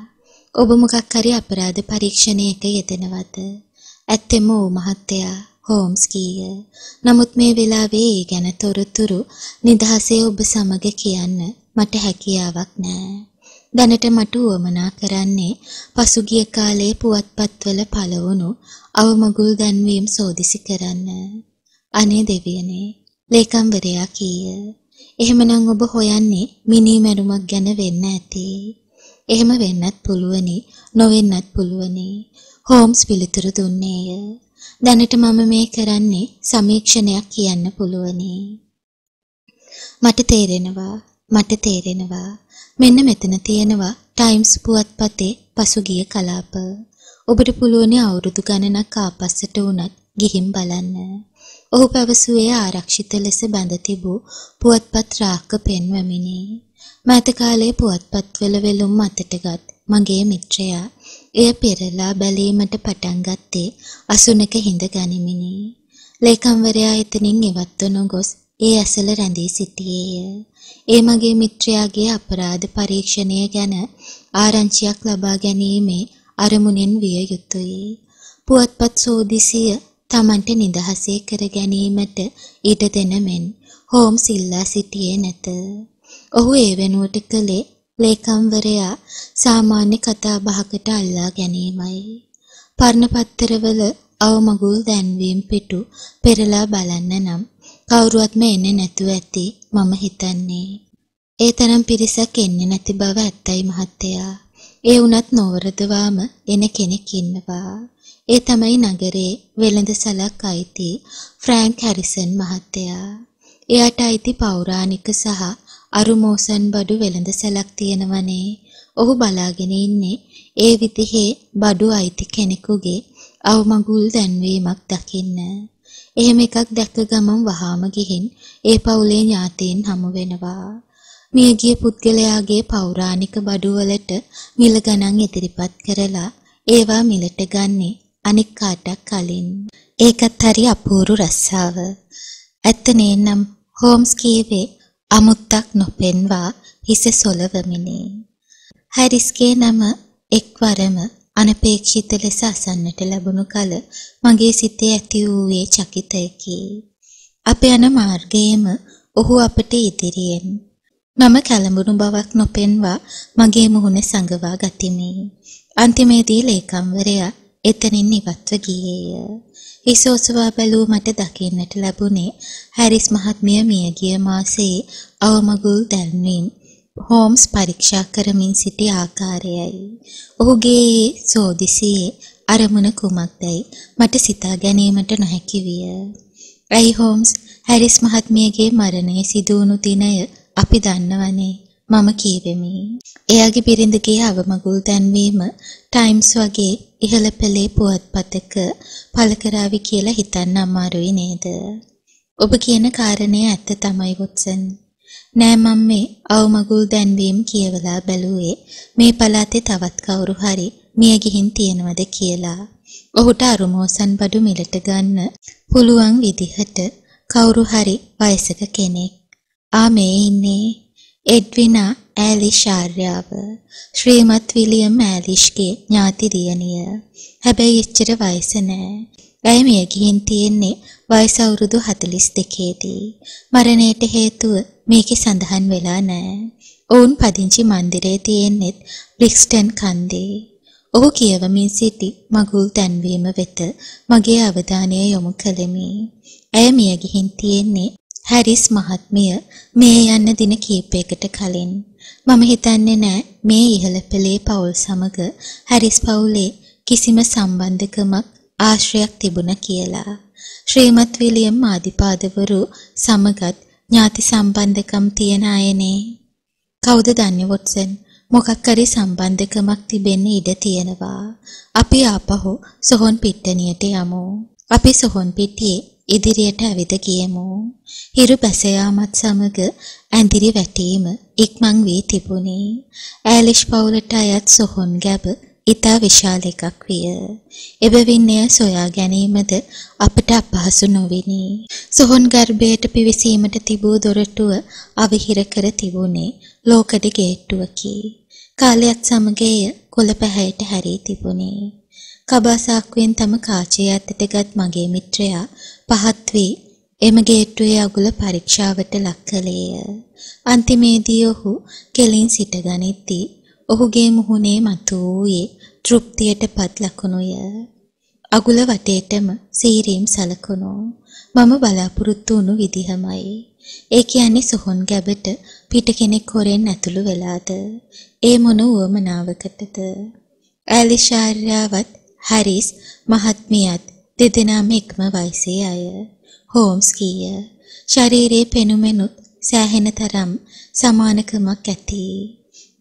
ඔබ මොකක් හරි අපරාධ පරීක්ෂණයක යෙදෙනවද? ඇත්තෙම ඌ මහත්තයා හෝම්ස් කීය. නමුත් මේ වෙලාවේ ඒ ගැන තොරතුරු නිදහසේ ඔබ සමග කියන්න මට හැකියාවක් නෑ. දැනට මට උවමනා කරන්නේ පසුගිය කාලේ පුවත්පත්වල පළවුණු අවමගුල් දැන්වීම් සෝදිසි කරන්න. අනේ දෙවියනේ, ලේකම්වරයා කීය. එහෙමනම් ඔබ හොයන්නේ මිනී මැරුමක් ගැන වෙන්න ඇති. එහෙම වෙන්නත් පුළුවනි, නොවෙන්නත් පුළුවනි. හෝම්ස් පිළිතුරු දුන්නේය. දැනට මම මේ කරන්නේ සමීක්ෂණයක් කියන්න පුළුවනි. මට තේරෙනවා මට තේරෙනවා මෙන්න මෙතන තියෙනවා ටයිම්ස් පුවත්පතේ පසුගිය කලාප. ඔබට පුළුවන් අවුරුදු ගණනක් ආපස්සට වුණත් ගිහින් බලන්න. ඔහු පැවසුවේ ආරක්ෂිත ලෙස බැඳ තිබූ පුවත්පත් රාක්ක පෙන්වමිනි. මෑත කාලේ පුවත්පත්වල වෙලුම් අතටගත් මගේ මිත්‍රයා එය පෙරලා බැලීමට පටන් ගත්තේ අසුනක හිඳ ගනිමිනි. ලේකම්වරයා එතනින් ඉවත්ව නොගොස් ඒ ඇසල රැඳී සිටියේය. ඒ මගේ මිත්‍රයාගේ අපරාධ පරීක්ෂණය ගැන ආරංචියක් ලබා ගැනීමේ අරමුණෙන් විය යුතුය. පුවත්පත් සෝදිසිය Tamante නිදහසේ කර ගැනීමට ඊට දෙන මෙන් හෝම්ස් ඉල්ලා සිටියේ නැත. ඔහු ඒ වෙනුවට කළේ ලේකම්වරයා සාමාන්‍ය කතා බහකට අල්ලා ගැනීමයි. පර්ණ පත්තරවල අවමගුල් දැන්වීම් පිටු පෙරලා බලන්න නම් කවුරුවත්ම එන්නේ නැතුව ඇති මම හිතන්නේ. ඒ තරම් පිරිසක් එන්නේ නැති බව ඇත්තයි මහත්තයා. ඒ වුණත් නොවරදවාම එන කෙනෙක් ඉන්නවා. ඒ තමයි නගරේ වෙළඳසලක් අයිති ෆ්‍රෑන්ක් හැරිසන් මහත්තයා. එයාට අයිති පෞරාණික සහ අරුමෝසන් බඩු වෙළඳසලක් තියෙනවනේ. ඔහු බලාගෙන ඉන්නේ ඒ විදිහේ බඩු අයිති කෙනෙකුගේ අවමගුල් දැන්වීමක් දකින්න. එහෙම එකක් දැක්ක ගමන් වහාම ගිහින් ඒ පවුලේ ඥාතීන් හමු වෙනවා. මියගිය පුද්ගලයාගේ පෞරාණික බඩුවලට මිල ගණන් ඉදිරිපත් කරලා ඒවා මිලට ගන්නේ අනික් කාටක් කලින්. ඒකත් හරි අපූරු රස්සාව. ඇත්ත නේනම් හෝම්ස් කීවේ අමුත්තක් නොපෙන්වා හිස සොලවමිනි. හැරිස්ගේ නම එක්වරම අනපේක්ෂිත ලෙස අසන්නට ලැබුණු කල මගේ සිතේ ඇති වූයේ චකිතයකි. අප යන මාර්ගයේම ඔහු අපට ඉදිරියෙන් මම කලඹුණු බවක් නොපෙන්වා මගේ මුහුණ සඟවා ගතිමි. අන්තිමේදී ලේකම්වරයා එතනින් ඉවත්ව ගියේය. හිස ඔසවා බැලූ මට දකින්නට ලැබුණේ හැරිස් මහත්මිය මියගිය මාසයේ අවමගුල් දැන්වීම හෝම්ස් පරීක්ෂා කරමින් සිටි ආකාරයයි. ඔහුගේ සෝදිසියේ අරමුණ කුමක්දයි මට සිතා ගැනීමට නොහැකි විය. ඇයි හෝම්ස් හැරිස් මහත්මියගේ මරණය සිදු වුණු දිනය අපි දන්නවනේ. මම කීවෙමි. එයාගේ බිරිඳගේ අවමගුල් දැන්වීම ටයිම්ස් වගේ ඉහළ පෙළේ පුවත්පතක පළ කරાવી කියලා හිතන්න අමාරුයි නේද? ඔබ කියන කාරණේ ඇත්ත තමයි වොට්සන්. නෑ මම මේ අවමගුල් දැන්වීම් කියවලා බැලුවේ මේ පළාතේ තවත් කවුරු හරි මිය ගිහින් තියෙනවද කියලා. ඔහුට අරුමෝසන් බඩු මිලට ගන්න පුළුවන් විදිහට කවුරු හරි වයසක කෙනෙක්. ආ මේ ඉන්නේ එඩ්විනා ඈලිෂ් ආර්යාව ශ්‍රීමත් විලියම් ඈලිෂ්ගේ ඥාති දියණිය. හැබැයි එච්චර වයස නෑ. ඇය මිය ගිහින් තියෙන්නේ වයස අවුරුදු 42ේදී. මරණයට හේතුව මේකේ සඳහන් වෙලා නෑ. ඔවුන් පදිංචි මන්දිරයේ තියෙන්නේ බ්‍රික්ස්ටන් කන්දේ. ඔහු කියවමින් සිටි මගුල් තැන්වීම වෙත මගේ අවධානය යොමු කළෙමි. ඇය මිය ගිහින් තියෙන්නේ හැරිස් මහත්මිය මේ යන්න දින කීපයකට කලින් මම හිතන්නේ නෑ මේ ඉහළ පෙළේ පවුල් සමග හැරිස් පවුලේ කිසිම සම්බන්ධකමක් ආශ්‍රයක් තිබුණ කියලා. ශ්‍රීමත් විලියම් ආදිපාදවරු සමගත් ඥාති සම්බන්ධකම් තියන අයනේ. කවුද දන්නේ වොට්සන්? මොකක් හරි සම්බන්ධකමක් තිබෙන්න ඉඩ තියෙනවා. අපි ආපහු සොහොන් පිට්ටනියට යමු. අපි සොහොන් පිටියේ ඉදිරියට ඇවිද ගියමු. හිරු බැස යාමත් සමග ඇඳිරි වැටීම ඉක්මන් වී තිබුණේ. ඈලිෂ් පවුලට අයත් සොහොන් ගැබ ඊතා විශාල එකක් විය. එබැවින් එය සොයා ගැනීමද අපට අපහසු නොවිනි. සොහොන් ගර්භයට පිවිසීමට තිබූ දොරටුව අවහිර කර තිබුණේ ලෝකඩ ගේට්ටුවකි. කාලයත් සමග එය කොළ පැහැයට හැරී තිබුණේ. කබාසාක්කුවෙන් තම කාචය ඇතටගත් මගේ මිත්‍රයා පහත් වී එම ගේට්ටුවේ අගුල පරීක්ෂාවට ලක් කළේය. අන්තිමේදී ඔහු කෙලින් සිට ගනිද්දී ඔහුගේ මුහුණේ මතුවූයේ තෘප්තියටපත් ලකුණුය. අගුල වටේටම සීරීම් සලකුණු. මම බලාපොරොත්තු වුණු විදිහමයි. ඒ කියන්නේ සොහොන් ගැබට පිට කෙනෙක් හොරෙන් ඇතුළු වෙලාද? ඒ මොන උවමනාවකටද? ඇලිෂාර්යාවත් හැරිස් මහත්මියත් දෙදෙනාම එකම වයසේ අය. හෝම්ස් කීය. ශරීරයේ පෙනුමෙනුත් සෑහෙන තරම් සමානකමක් ඇති.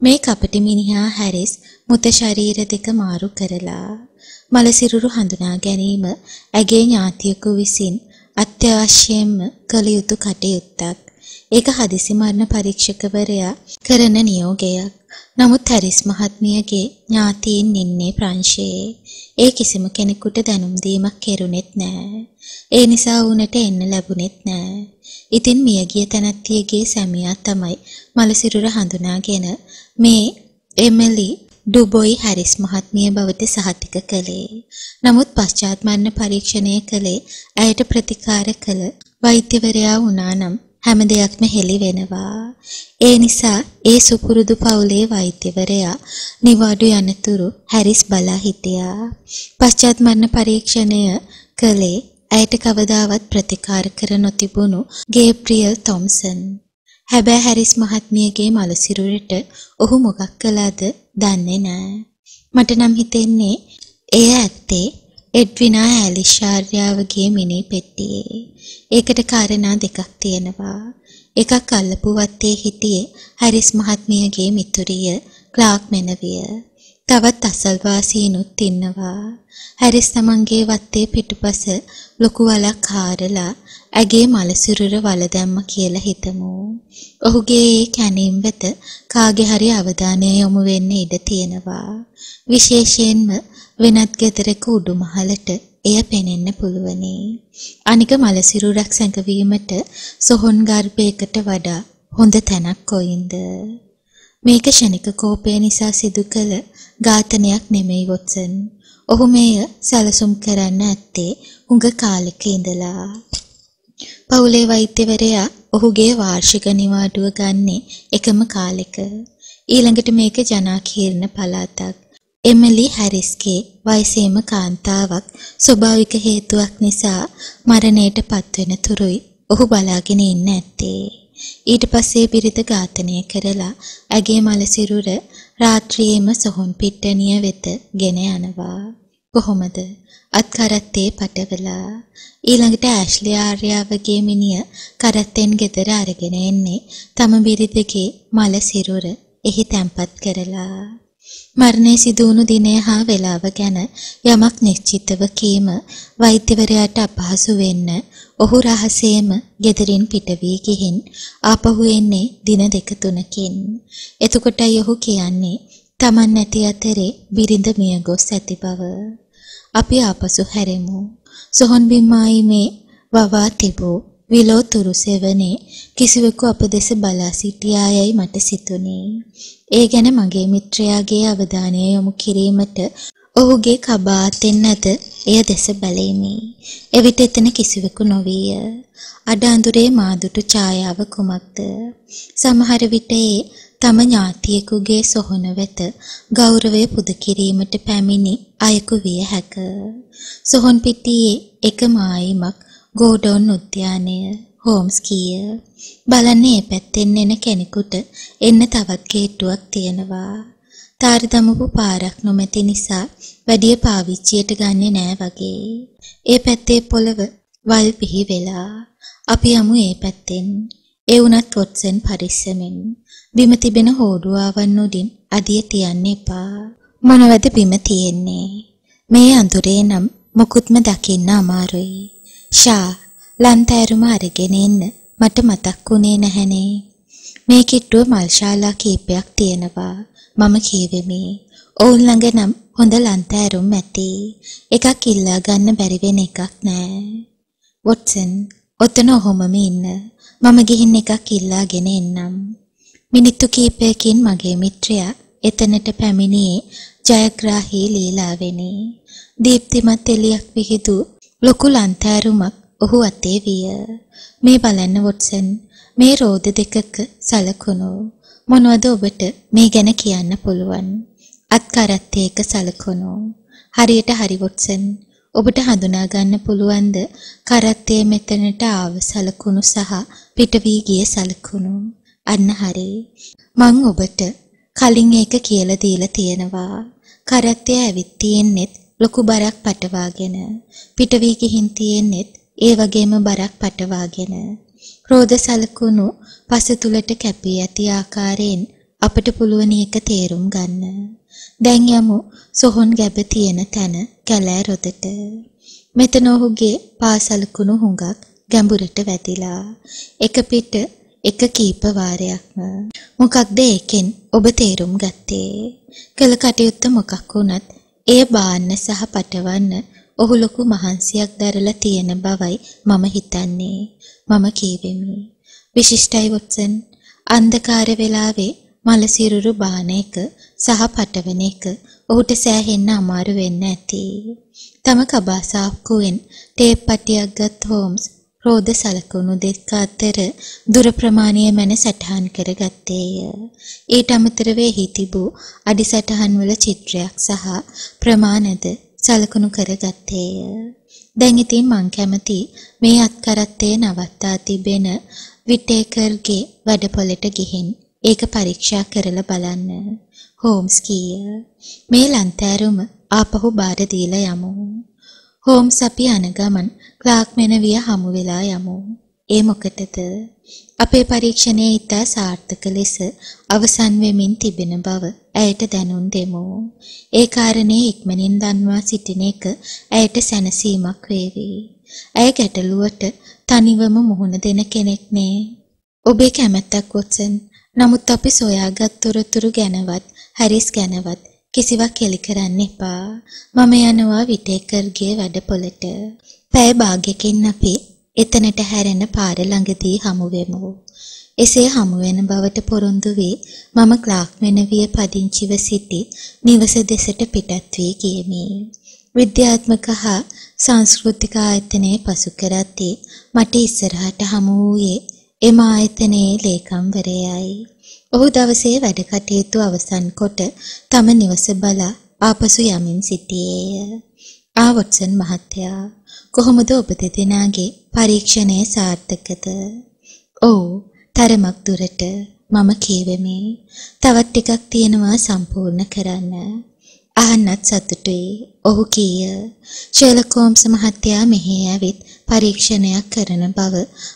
මේ කපටි මිනිහා හැරිස් මුත ශරීර දෙක මාරු කරලා මලසිරුරු හඳුනා ගැනීම ඇගේ ඥාතියෙකු විසින් අත්‍යවශ්‍යයෙන්ම කළ යුතු කටයුත්තක්. ඒක හදිසි මරණ පරීක්ෂකවරයා කරන නියෝගයක්. නමුත් හැරිස් මහත්මියගේ ඥාතීන් ඉන්නේ ප්‍රංශයේ. ඒ කිසිම කෙනෙකුට දැනුම් දීමක් කෙරුණෙත් නැහැ. ඒ නිසා ඌනට එන්න ලැබුණෙත් නැහැ. ඉතින් මියගිය තැනැත්තියගේ සැමියා තමයි මලසිරුර හඳුනාගෙන මේ එමලි ඩුබොයි හැරිස් මහත්මිය බවට සහතික කළේ. නමුත් පශ්චාත් මරණ පරීක්ෂණය කළේ ඇයට ප්‍රතිකාර කළ වෛද්‍යවරයා වුණා නම් හැම දෙයක්ම හෙළි වෙනවා. ඒ නිසා ඒ සුපුරුදු පවුලේ වෛද්‍යවරයා නිවාඩු යනතුරු හැරිස් බලා හිටියා. පශ්චාත් මරණ පරීක්ෂණය කළේ ඇයට කවදාවත් ප්‍රතිකාර කර නොතිබුණු ගේබ්‍රියල් තොම්සන්. හැබැයි හැරිස් මහත්මියගේ මලසිරුරට ඔහු මොකක් කළාද දන්නේ නෑ. මට නම් හිතෙන්නේ එය ඇත්තේ එඩ්විනා ඇලිෂාර්යාවගේ මිනි පෙට්ටියේ. ඒකට කාරණා දෙකක් තියෙනවා. එකක් අල්ලපු වත්තේ හිටියේ හැරිස් මහත්මියගේ මිතුරිය ක්ලාක් මෙනවිය. තවත් අසල්වාසීනුත් ඉන්නවා. හැරිස් තමන්ගේ වත්තේ පිටුපස ලොකු වලක් හාරලා ඇගේ මලසිරුර වල දැම්ම කියලා හිතමු. ඔහුගේ ඒ කැණීම් වෙත කාගේ හරි අවධානය යොමු වෙන්න ඉඩ තියෙනවා. විශේෂයෙන්ම වෙනත් ගෙදරක උඩුමහලට එය පෙනෙන්න පුළුවනි. අනික මලසිරුරක් සැඟවීමට සොහොන් ගර්භයකට වඩා හොඳ තැනක් කොයින්ද? මේක ෂණික කෝපය නිසා සිදු කළ ඝාතනයක් නෙමෙයි වොට්සන්. ඔහු මෙය සැලසුම් කරන්න ඇත්තේ හුඟ කාලෙක ඉඳලා. පවුලේ වෛද්‍යවරයා ඔහුගේ වාර්ෂික නිවාඩුව ගන්නේ එකම කාලෙක. ඊළඟට මේක ජනාකීර්ණ පළාතක්. එමලි හැරිස්ගේ වයසේම කාන්තාවක් ස්වභාවික හේතුවක් නිසා මරණයට පත්වෙන තුරුයි ඔහු බලාගෙන ඉන්න ඇත්තේ. ඊට පස්සේ බිරිඳ ඝාතනය කරලා ඇගේ මලසිරුර රාත්‍රියේම සොහොන් පිට්ටනිය වෙත ගෙන යනවා. කොහොමද? අත් කරත්තේ පටවලා ඊළඟට ඇෂ්ලි ආර්යාවගේ මිනිය කරත්තෙන් ගෙදර අරගෙන එන්නේ තම බිරිඳගේ මල සිරුර එහි තැන්පත් කරලා මරණය සිදු වුණු දිනය හා වේලාව ගැන යමක් නිශ්චිතව කීම වෛද්‍යවරයාට අපහසු වෙන්න ඔහු රහසේම ගෙදරින් පිට වී ගිහින් ආපහු එන්නේ දින දෙක තුනකින්. එතකොටයි ඔහු කියන්නේ Taman නැති අතරේ බිරිඳ මිය ගොස් ඇති බව. අපි ආපසු හැරෙමු. සොහොන් බිම්මායිමේ වවා තිබූ විලෝ තුරු සෙවනේ කිසිවෙකු අප දෙස බලා සිටියායයි මට සිතුනේ. ඒ ගැන මගේ මිත්‍රයාගේ අවධානය යොමු කිරීමට ඔහුගේ කබාතෙන් නැත එය දෙස බැලීමි. එවිට එතන කිසිවෙකු නොවිය. අඩ අඳුරේ මාදුටු ඡායාව කුමක්ද? සමහර විට ඒ තම ඥාතියෙකුගේ සොහොන වෙත ගෞරවය පුද කිරීමට පැමිණි අයෙකු විය හැක. සොහොන් පිටියේ එක මායිමක් ගෝඩොන් උද්‍යානය හෝම්ස් කීය. බලන්න මේ පැත්තෙන් එන කෙනෙකුට එන්න තවත් ගේට්ටුවක් තියෙනවා. තාර දමපු පාරක් නොමැති නිසා වැඩිය පාවිච්චියට ගන්නෙ නෑ වගේ. ඒ පැත්තේ පොළව වල් පිහි වෙලා. අපි යමු ඒ පැත්තෙන්. ඒ වුණත් වොට්සන් පරිස්සමෙන්. බිම තිබෙන හෝඩුවාවන් උඩින් අදිය තියන්න එපා. මොනවද බිම තියෙන්නේ? මේ අඳුරේ නම් මොකුත්ම දකින්න අමාරුයි. ෂා ලන්තෑරුම අරගෙන එන්න මට මතක් වුණේ නැහනේ. මේ කිට්ටුව මල්ශාලා කීපයක් තියෙනවා. මම කීවෙමි. ඔවුන් ළඟ නම් හොඳ ලන්තෑරුම් ඇති. එකක් ඉල්ලා ගන්න බැරි වෙන එකක් නෑ. වොට්සන් ඔතන ඔහොමම ඉන්න. මම ගිහින් එකක් ඉල්ලාගෙන එන්නම්. මිනිත්තු කිහිපයකින් මගේ මිත්‍රයා එතනට පැමිණියේ ජයග්‍රාහී ලීලාවෙනි. දීප්තිමත් එළියක් විහිදු ලොකු ලන්තෑරුමක් ඔහු අතේ විය. මේ බලන්න වොට්සන් මේ රෝද දෙකක සලකුණු මොනවද ඔබට මේ ගැන කියන්න පුළුවන්? අත් කරත්තේක සලකුණු. හරියට හරි වොට්සන් ඔබට හඳුනා ගන්න පුළුවන්ද කරත්තේ මෙතනට ආව සලකුණු සහ පිට වී ගිය සලකුණු? අන්න හරි. මං ඔබට කලින් ඒක කියලා දීලා තියෙනවා. කරත්තය ඇවිත් තියෙන්නෙත් ලොකු බරක් පටවාගෙන. පිට වී ගිහින් තියෙන්නෙත් ඒ වගේම බරක් පටවාගෙන. රෝද සලකුණු පස තුලට කැපී ඇති ආකාරයෙන් අපට පුළුවන් එක තේරුම් ගන්න. දැන් යමු සොහොන් ගැබ තියෙන තැන කැලෑ රොදට. මෙතන ඔහුගේ පාසලකුණු හුඟක් ගැඹුරට වැදිලා. එක පිට එක කීප වාරයක්ම මොකක්ද ඒකෙන් ඔබ තේරුම් ගත්තේ කළ කටයුත්ත මොකක් වුණත් එය බාන්න සහ පටවන්න ඔහු ලොකු මහන්සියක් දරලා තියෙන බවයි මම හිතන්නේ මම කීවෙමි විශිෂ්ටයි වොට්සන් අන්ධකාර වෙලාවේ මල සිරුරු බාන එක සහ පටවන එක ඔහුට සෑහෙන්න අමාරු වෙන්න ඇති. තම කබා සාක්කුවෙන් ටේප් පටියක් ගත් හෝම්ස් රෝද සලකුණු දෙක අතර දුර ප්‍රමාණය මැන සටහන් කරගත්තේය. ඊට අමතරව එහි තිබූ අඩි සටහන් වල චිත්‍රයක් සහ ප්‍රමාණද සලකුණු කරගත්තේය. දැන් ඉතින් මං කැමති මේ අත්කරත්තේ නවත්තා තිබෙන විටේකර්ගේ වැඩපොළට ගිහින් ඒක පරීක්ෂා කරලා බලන්න. හෝම්ස් කීය. මේ ලන්තෑරුම ආපහු බාර දීලා යමු. හෝම්ස් අපි යන ගමන් ක්ලාක් මෙනවිය හමු වෙලා යමු. ඒ මොකටද? අපේ පරීක්ෂණයේ ඉතා සාර්ථක ලෙස අවසන් වෙමින් තිබෙන බව ඇයට දැනුම් දෙමු. ඒ කාරණේ ඉක්මනින් දන්වා සිටින එක ඇයට සැනසීමක් වේවි. ඇය ගැටලුවට තනිවම මුහුණ දෙන කෙනෙක් නේ. ඔබේ කැමැත්තක් වොට්සන්. නමුත් අපි සොයාගත් තොරතුරු ගැනවත් හැරිස් ගැනවත් කිසිවක් එලි කරන්න එපා. මම යනවා විටේකර්ගේ වැඩපොළට. පැය භාගයකින් අපි එතනට හැරෙන පාර ළඟදී හමු වෙමු. එසේ හමු වෙන බවට පොරොන්දු වී මම ක්ලාක් මෙනවිය පදිංචිව සිටි නිවස දෙසට පිටත් වී ගියෙමි. විද්‍යාත්මක හා සංස්කෘතික ආයතනයේ පසු කරද්දී මට ඉස්සරහට හමු වූයේ එම ආයතනයේ ලේකම්වරයයි. ඔහු දවසේ වැඩ කටයුතු අවසන් කොට තම නිවස බලා ආපසු යමින් සිටියේය. ආ වොට්සන් මහත්තයා කොහොමද ඔබ දෙදෙනාගේ පරීක්ෂණය සාර්ථකද? ඔව් තරමක් දුරට මම කියවෙමි. තවත් ටිකක් තියෙනවා සම්පූර්ණ කරන්න. අහන්නත් සතුටුයි. ඔහු කීය. ෂර්ලොක් හෝම්ස් මහත්තයා මෙහි ඇවිත් පරීක්ෂණයක් කරන බව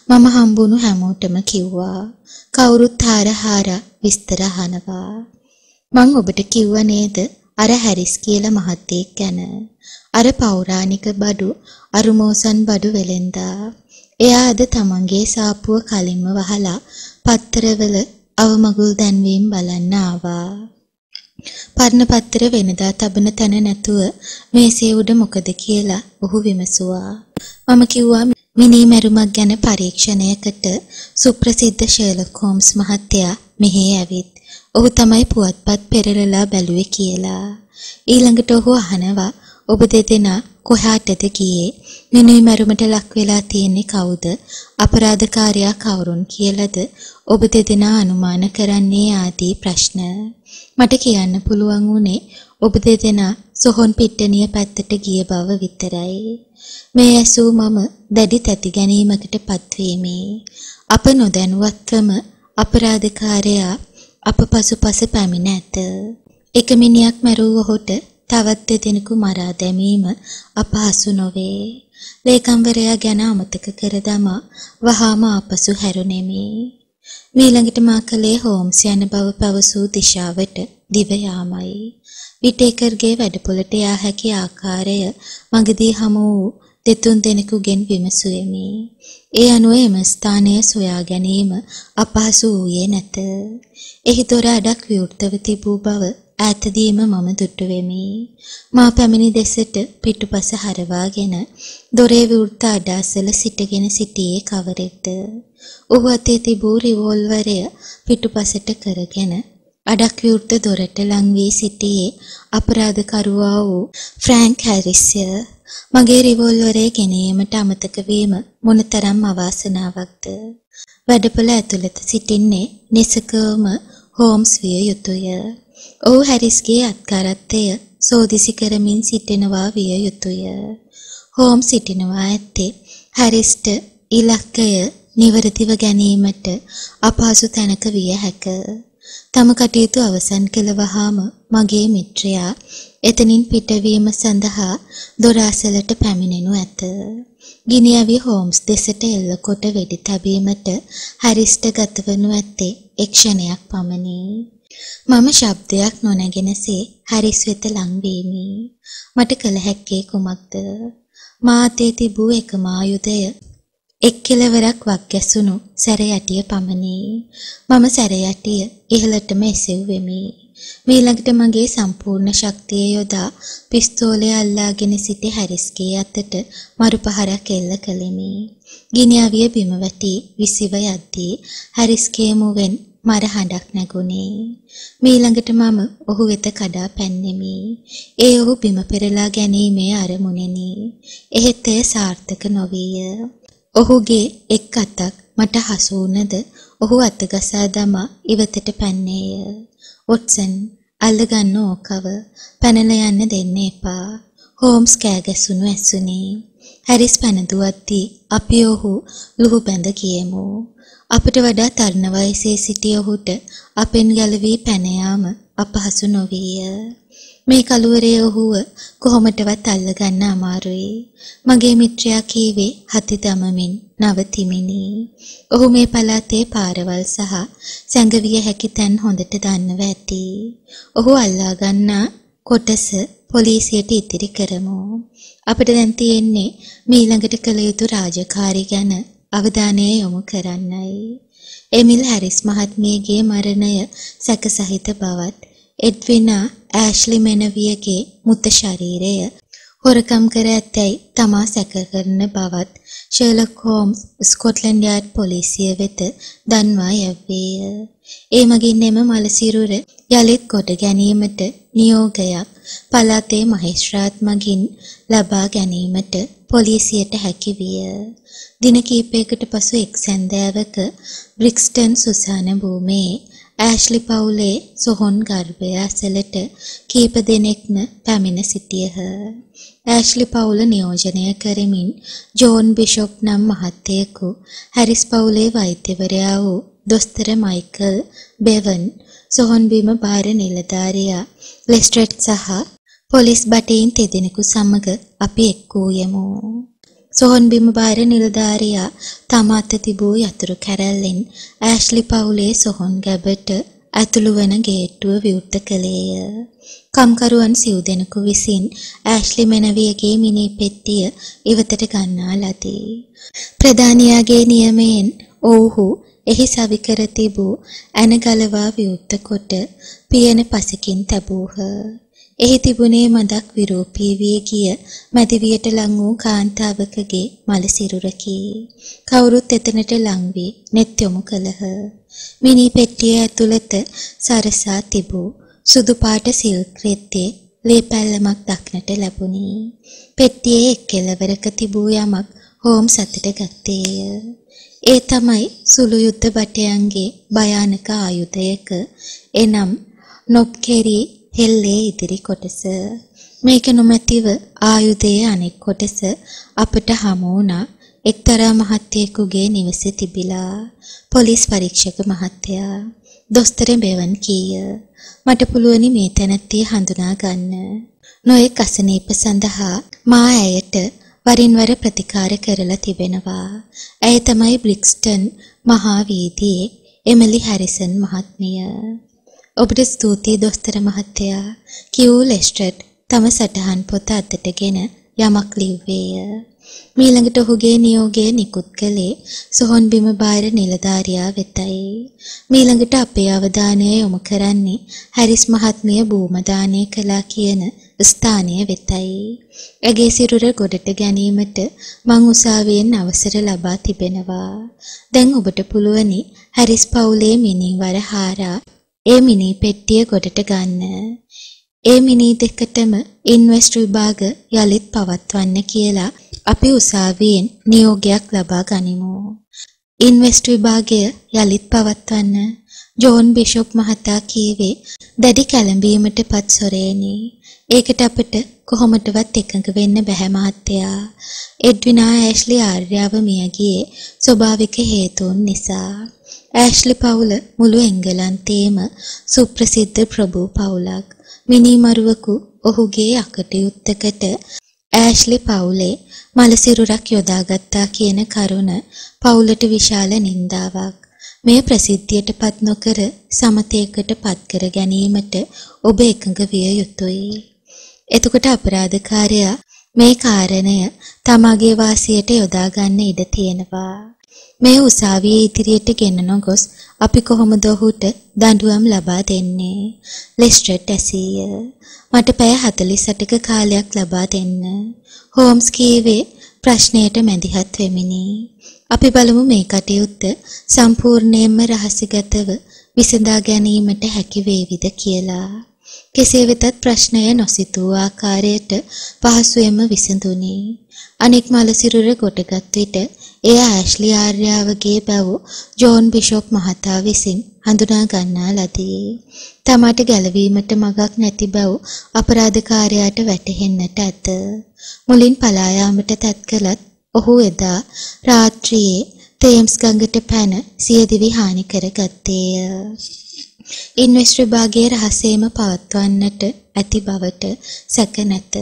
මම හම්බුණු හැමෝටම කිව්වා. කවුරුත් හාරහාර විස්තර අහනවා. මං ඔබට කිව්ව නේද අර හැරිස් කියලා මහත්තයෙක් ගැන. අර පෞරාණික බඩු අරුමෝසන් බඩු වෙලෙන්දා. එයා අද තමන්ගේ සාප්පුව කලින්ම වහලා පත්තරවල අවමගුල් දැන්වීම් බලන්න ආවා. පර්ණ පත්තර වෙනදා තබන තැන නැතුව මේසේ උඩ මොකද කියලා ඔහු විමසුවා. මම කිව්වා මිනී මැරුමක් ගැන පරීක්ෂණයකට සුප්‍රසිද්ධ ෂර්ලොක් හෝම්ස් මහත්තයා මෙහි ඇවිත් ඔහු තමයි පුවත්පත් පෙරලලා බැලුවේ කියලා. ඊළඟට ඔහු අහනවා ඔබ දෙදෙනා කොහාටද ගියේ? මිනී මැරුමට ලක් වෙලා තියෙන්නේ කවුද? අපරාධකාරයා කවුරුන් කියලාද ඔබ දෙදෙනා අනුමාන කරන්නේ ආදී ප්‍රශ්න. මට කියන්න පුළුවන් වුණේ ඔබ දෙදෙනා සොහොන් පිට්ටනිය පැත්තට ගිය බව විතරයි. මේ ඇසූ මම දැඩි තැති ගැනීමකට පත්වීමි. අප නොදැනුවත්වම අපරාධකාරයා අප පසුපස පැමිණ ඇත. එක මිනිහක් මැරූ ඔහුට තවත් දෙදෙනෙකු මරා දැමීම අපහසු නොවේ. ලේකම්වරයා ගැන අමතක කර දමා වහාම ආපසු හැරුණෙමි. මීළඟට මා කලේ හෝම්ස් යන බව පැවසූ දිශාවට දිව යාමයි. විටේකර්ගේ වැඩපොළට යා හැකි ආකාරය මගදී හමු වූ දෙතුන් දෙනෙකුගෙන් විමසුවෙමි. ඒ අනුව එම ස්ථානය සොයා ගැනීම අපහසු වූයේ නැත. එහි දොර අඩක් විවෘතව තිබූ බව ඈතදීම මම දුටු වෙමි. මා පැමිණි දෙසට පිටුපස හරවාගෙන දොරේ විවෘත අඩාසල සිටගෙන සිටියේ කවරෙක්ද? ඔහු අතේ තිබූ රිවෝල්වරය පිටුපසට කරගෙන අඩක් විවෘත දොරට ලං වී සිටියේ අපරාධකරුවා වූ ෆ්‍රෑන්ක් හැරිස්ය. මගේ රිවෝල්වරේ ගෙනීමට අමතක වීම මොනතරම් අවාසනාවක්ද. වැඩපොළ ඇතුළත සිටින්නේ නිසකවම හෝම්ස් විය යුතුය. ඔහු හැරිස්ගේ අත්කරත්තය සෝදිසි කරමින් සිටිනවා විය යුතුය. හෝම් සිටිනවා ඇත්තේ හැරිස්ට ඉලක්කය නිවරදිව ගැනීමට අපහසු තැනක විය හැක. තම කටයුතු අවසන් කළ වහාම මගේ මිත්‍රයා එතනින් පිටවීම සඳහා දොර අසලට පැමිණෙනු ඇත. ගිනියවි හෝම්ස් දෙසට එල්ලකොට වෙඩි තැබීමට හැරිස්ට ගතවනු ඇත්තේ එක් ක්ෂණයක් පමණි. මම ශබ්දයක් නොනැගෙනසේ හැරිස් වෙත ලං වීමි. මට කළ හැක්කේ කුමක්ද? මා අතේ තිබූ එකම ආයුධය එක් කෙළවරක් වක්ගැසුණු සැරයටිය පමණි. මම සැරයටිය ඉහළටම එසෙව්වෙමි. මීළඟට මගේ සම්පූර්ණ ශක්තිය යොදා පිස්තෝලය අල්ලාගෙන සිටි හැරිස්ගේ අතට මරු පහරක් එල්ල කළෙමි. ගිනි අවිය බිම වැටි විසිව යද්දී හැරිස්ගේ මුවෙන් මර හඬක් නැගුණේ. මීළඟට මම ඔහු වෙත කඩා පැන්නෙමි. ඒ ඔහු බිම පෙරලා ගැනීමේ අරමුණෙනි. එහෙත් එය සාර්ථක නොවිය. ඔහුගේ එක් අතක් මට හසු වුණද ඔහු අතගසා දමා ඉවතට පැන්නේය. ඔට්සන් අල්ලගන්න ඕකව පැනලා යන්න දෙන්න එපා. හෝම්ස් කෑ ගැසුණු ඇසුනේ. හැරිස් පැනදුවද්දී අපි ඔහු ලුහු බැඳ කියමු. අපට වඩා තරුණ වයසේ සිටි ඔහුට අපෙන් ගැලවී පැන යාම අපහසු නොවිය. මේ කලුවරේ ඔහුව කොහොමටවත් අල්ලගන්න අමාරුයි. මගේ මිත්‍රයා කීවේ හති දමමින් නවතිමිනි. ඔහු මේ පළාතේ පාරවල් සහ සැඟවිය හැකි තැන් හොඳට දන්නව ඇති. ඔහු අල්ලා ගන්නා කොටස පොලිසියට ඉදිරි කරමු. අපිට දැන් තියෙන්නේ මීළඟට කළ යුතු රාජකාරී ගැන අවධානය යොමු කරන්නයි. එමිල් හැරිස් මහත්මියගේ මරණය සැකසහිත බවත් එඩ්විනා ඇෂ්ලි මෙනවියගේ මුත ශරීරය හොරකම් කර ඇතැයි තමා සැක කරන බවත් ෂර්ලොක් හෝම්ස් ස්කොට්ලන්ඩ් යාඩ් පොලිසිය වෙත දන්වා යැව්වේය. ඒ මගින් එම මලසිරුර යළිත් කොට ගැනීමට නියෝගයක් පළාතේ මහේස්ත්‍රාත් මගින් ලබා ගැනීමට පොලිසියට හැකි විය. දින කිහිපයකට පසු එක් සැන්දෑවක බ්‍රික්ස්ටන් සුසාන භූමියේ ඇෂ්ලි පවුලේ සොහොන් ගර්භය ඇසලට කීප දෙනෙක්ම පැමිණ සිටියහ. ඇෂ්ලි පවුල නියෝජනය කරමින් ජෝන් බිෂොප් නම් මහත්තයෙකු හැරිස් පවුලේ වෛද්‍යවරයා වූ දොස්තර මයිකල් බෙවන් සොහොන් බිම භාර නිලධාරියා ලෙස්ට්‍රට් සහ පොලිස් බටයින් තෙදෙනෙකු සමග අපි එක් වූයෙමු. සොහොන් බිම බාර නිලධාරියා තම අත තිබූ යතුරු කැරැල්ලෙන් ඇෂ්ලි පවුලේ සොහොන් ගැබට ඇතුළු වන ගේට්ටුව විවෘත කළේය. කම්කරුවන් සිව් දෙනෙකු විසින් ඇෂ්ලි මෙනවියගේ මිනි පෙට්ටිය ඉවතට ගන්නා ලදී. ප්‍රධානියාගේ නියමයෙන් ඔවුහු එහි සවි කර තිබූ ඇන ගලවා විවෘත කොට පියන පසකින් තැබූහ. එහි තිබුණේ මදක් විරූපී වී ගිය මැදිවියට ලං වූ කාන්තාවකගේ මල සිරුරකි. කවුරුත් එතනට ලං වී net යොමු කළහ. මිනි පෙට්ටිය ඇතුළත සරසා තිබූ සුදු පාට සිල්ක් රෙද්දේ ලේ පැල්ලමක් දක්නට ලැබුණි. පෙට්ටියේ එක් කෙළවරක තිබූ යමක් හෝම් සතට ගත්තේය. ඒ තමයි සුළු යුද්ධ බටයන්ගේ භයානක ආයුධයක එනම් නොබ්කෙරි හෙල්ලේ ඉදිරි කොටස. මේක නොමැතිව ආයුධයේ අනෙක් කොටස අපට හමු වුණා. එක්තරා මහත්තයෙකුගේ නිවසේ තිබිලා. පොලිස් පරීක්ෂක මහත්තයා. දොස්තර බෙවන් කීය. මට පුළුවනි මේ තැනැත්තිය හඳුනා ගන්න. නොයෙක් අසනීප සඳහා මා ඇයට වරින් වර ප්‍රතිකාර කරලා තිබෙනවා. ඇය තමයි බ්‍රික්ස්ටන් මහා වීදියේ එමලි හැරිසන් මහත්මිය. ඔබට ස්තුතියි දොස්තර මහත්තයා කිව් ලෙස්ට්‍රඩ් තම සටහන් පොත අතටගෙන යමක් ලිව්වේය. මීළඟට ඔහුගේ නියෝගය නිකුත් කළේ සොහොන් බිම බාහිර නිලධාරියා වෙතයි. මීළඟට අපේ අවධානය යොමු කරන්නේ හැරිස් මහත්මිය භූමදානය කළා කියන ස්ථානය වෙතයි. ඇගේ සිරුර ගොඩට ගැනීමට මං උසාවියෙන් අවසර ලබා තිබෙනවා. දැන් ඔබට පුළුවනි හැරිස් පවුලේ මිනිවර හාරා ඒ මිනි පෙට්ටිය ගොඩට ගන්න. ඒ මිනි දෙකටම ඉන්වෙස්ට් විභාග යලිත් පවත්වන්න කියලා අපි උසාවියෙන් නියෝගයක් ලබා ගනිමු. ඉන්වෙස්ට් විභාගය යලිත් පවත්වන්න ජෝන් බිෂොප් මහතා කීවේ දැඩි කැළඹීමටපත් සොරේනි. ඒකට අපිට කොහොමදවත් එකඟ වෙන්න බැහැ මහත්තයා. එඩ්විනා ඇෂ්ලි ආර්යාව මිය ගියේ ස්වභාවික හේතුන් නිසා. ඇෂ්ලි පවුල මුළු එංගලන්තේම සුප්‍රසිද්ධ ප්‍රභූ පවුලක්. මිනිමරුවකු ඔහුගේ අකටයුත්තකට ඇෂ්ලි පවුලේ මලසිරුරක් යොදාගත්තා කියන කරුණ පවුලට විශාල නින්දාවක්. මෙය ප්‍රසිද්ධියට පත් නොකර සමතයකට පත් කර ගැනීමට ඔබ එකඟ විය යුතුයි. එතකොට අපරාධකාරයා මේ කාරණය තමාගේ වාසියට යොදා ගන්න ඉඩ තියෙනවා. මේ උසාවියේ ඉදිරියට ගෙන නොගොස් අපි කොහොමද ඔහුට දඬුවම් ලබා දෙන්නේ? ලෙස්ට්‍රට් ඇසීය. මට පැය 48ක කාලයක් ලබා දෙන්න. හෝම්ස් කීවේ ප්‍රශ්නයට මැදිහත් වෙමිනි. අපි බලමු මේ කටයුත්ත සම්පූර්ණයෙන්ම රහසිගතව විසඳා ගැනීමට හැකි වේවිද කියලා. කෙසේ වෙතත් ප්‍රශ්නය නොසිතූ ආකාරයට පහසුවෙන්ම විසඳුණි. අනෙක් මලසිරුර කොටගත් විට එය ඇෂ්ලි ආර්යාවගේ බව ජෝන් බිෂොප් මහතා විසින් හඳුනා ගන්නා ලදී. තමාට ගැලවීමට මගක් නැති බව අපරාධකාරයාට වැටහෙන්නට ඇත. මුලින් පලා යාමට තැත් කළත් ඔහු එදා රාත්‍රියේ තේම්ස් ගඟට පැන සියදිවි හානි කරගත්තේය. ඉන්වෙස්ට් විභාගයේ රහසේම පවත්වන්නට ඇති බවට සැක නැත.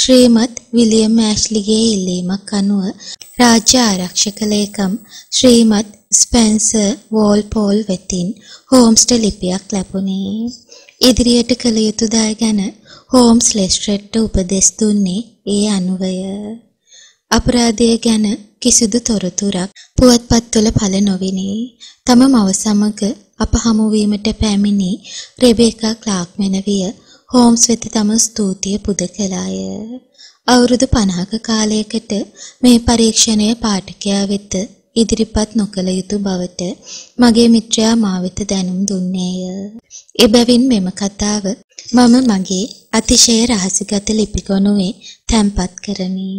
ශ්‍රීමත් විලියම් ඇෂ්ලිගේ ඉල්ලීමක් අනුව රාජ්‍ය ආරක්ෂක ලේකම් ශ්‍රීමත් ස්පෙන්සර් වෝල්පෝල් වෙතින් හෝම්ස්ට ලිපියක් ලැබුණේ. ඉදිරියට කළ යුතු දය ගැන හෝම්ස් ලෙස්ට්‍රෙට්ට උපදෙස් දුන්නේ ඒ අනුවය. අපරාධය ගැන කිසිදු තොරතුරක් පුවත්පත්වල පළ නොවිනි. තම මව සමග අප හමුවීමට පැමිණි රෙබේකා ක්ලාක් මෙනවිය හෝම්ස් වෙත තම ස්තුතිය පුද කළාය. අවුරුදු 50ක කාලයකට මේ පරීක්ෂණය පාඨකයා වෙත ඉදිරිපත් නොකළ යුතු බවට මගේ මිත්‍රයා මා වෙත දැනුම් දුන්නේය. එබැවින් මෙම කතාව මම මගේ අතිශය රහසිගත ලිපිගොනුවේ තැන්පත් කරමි.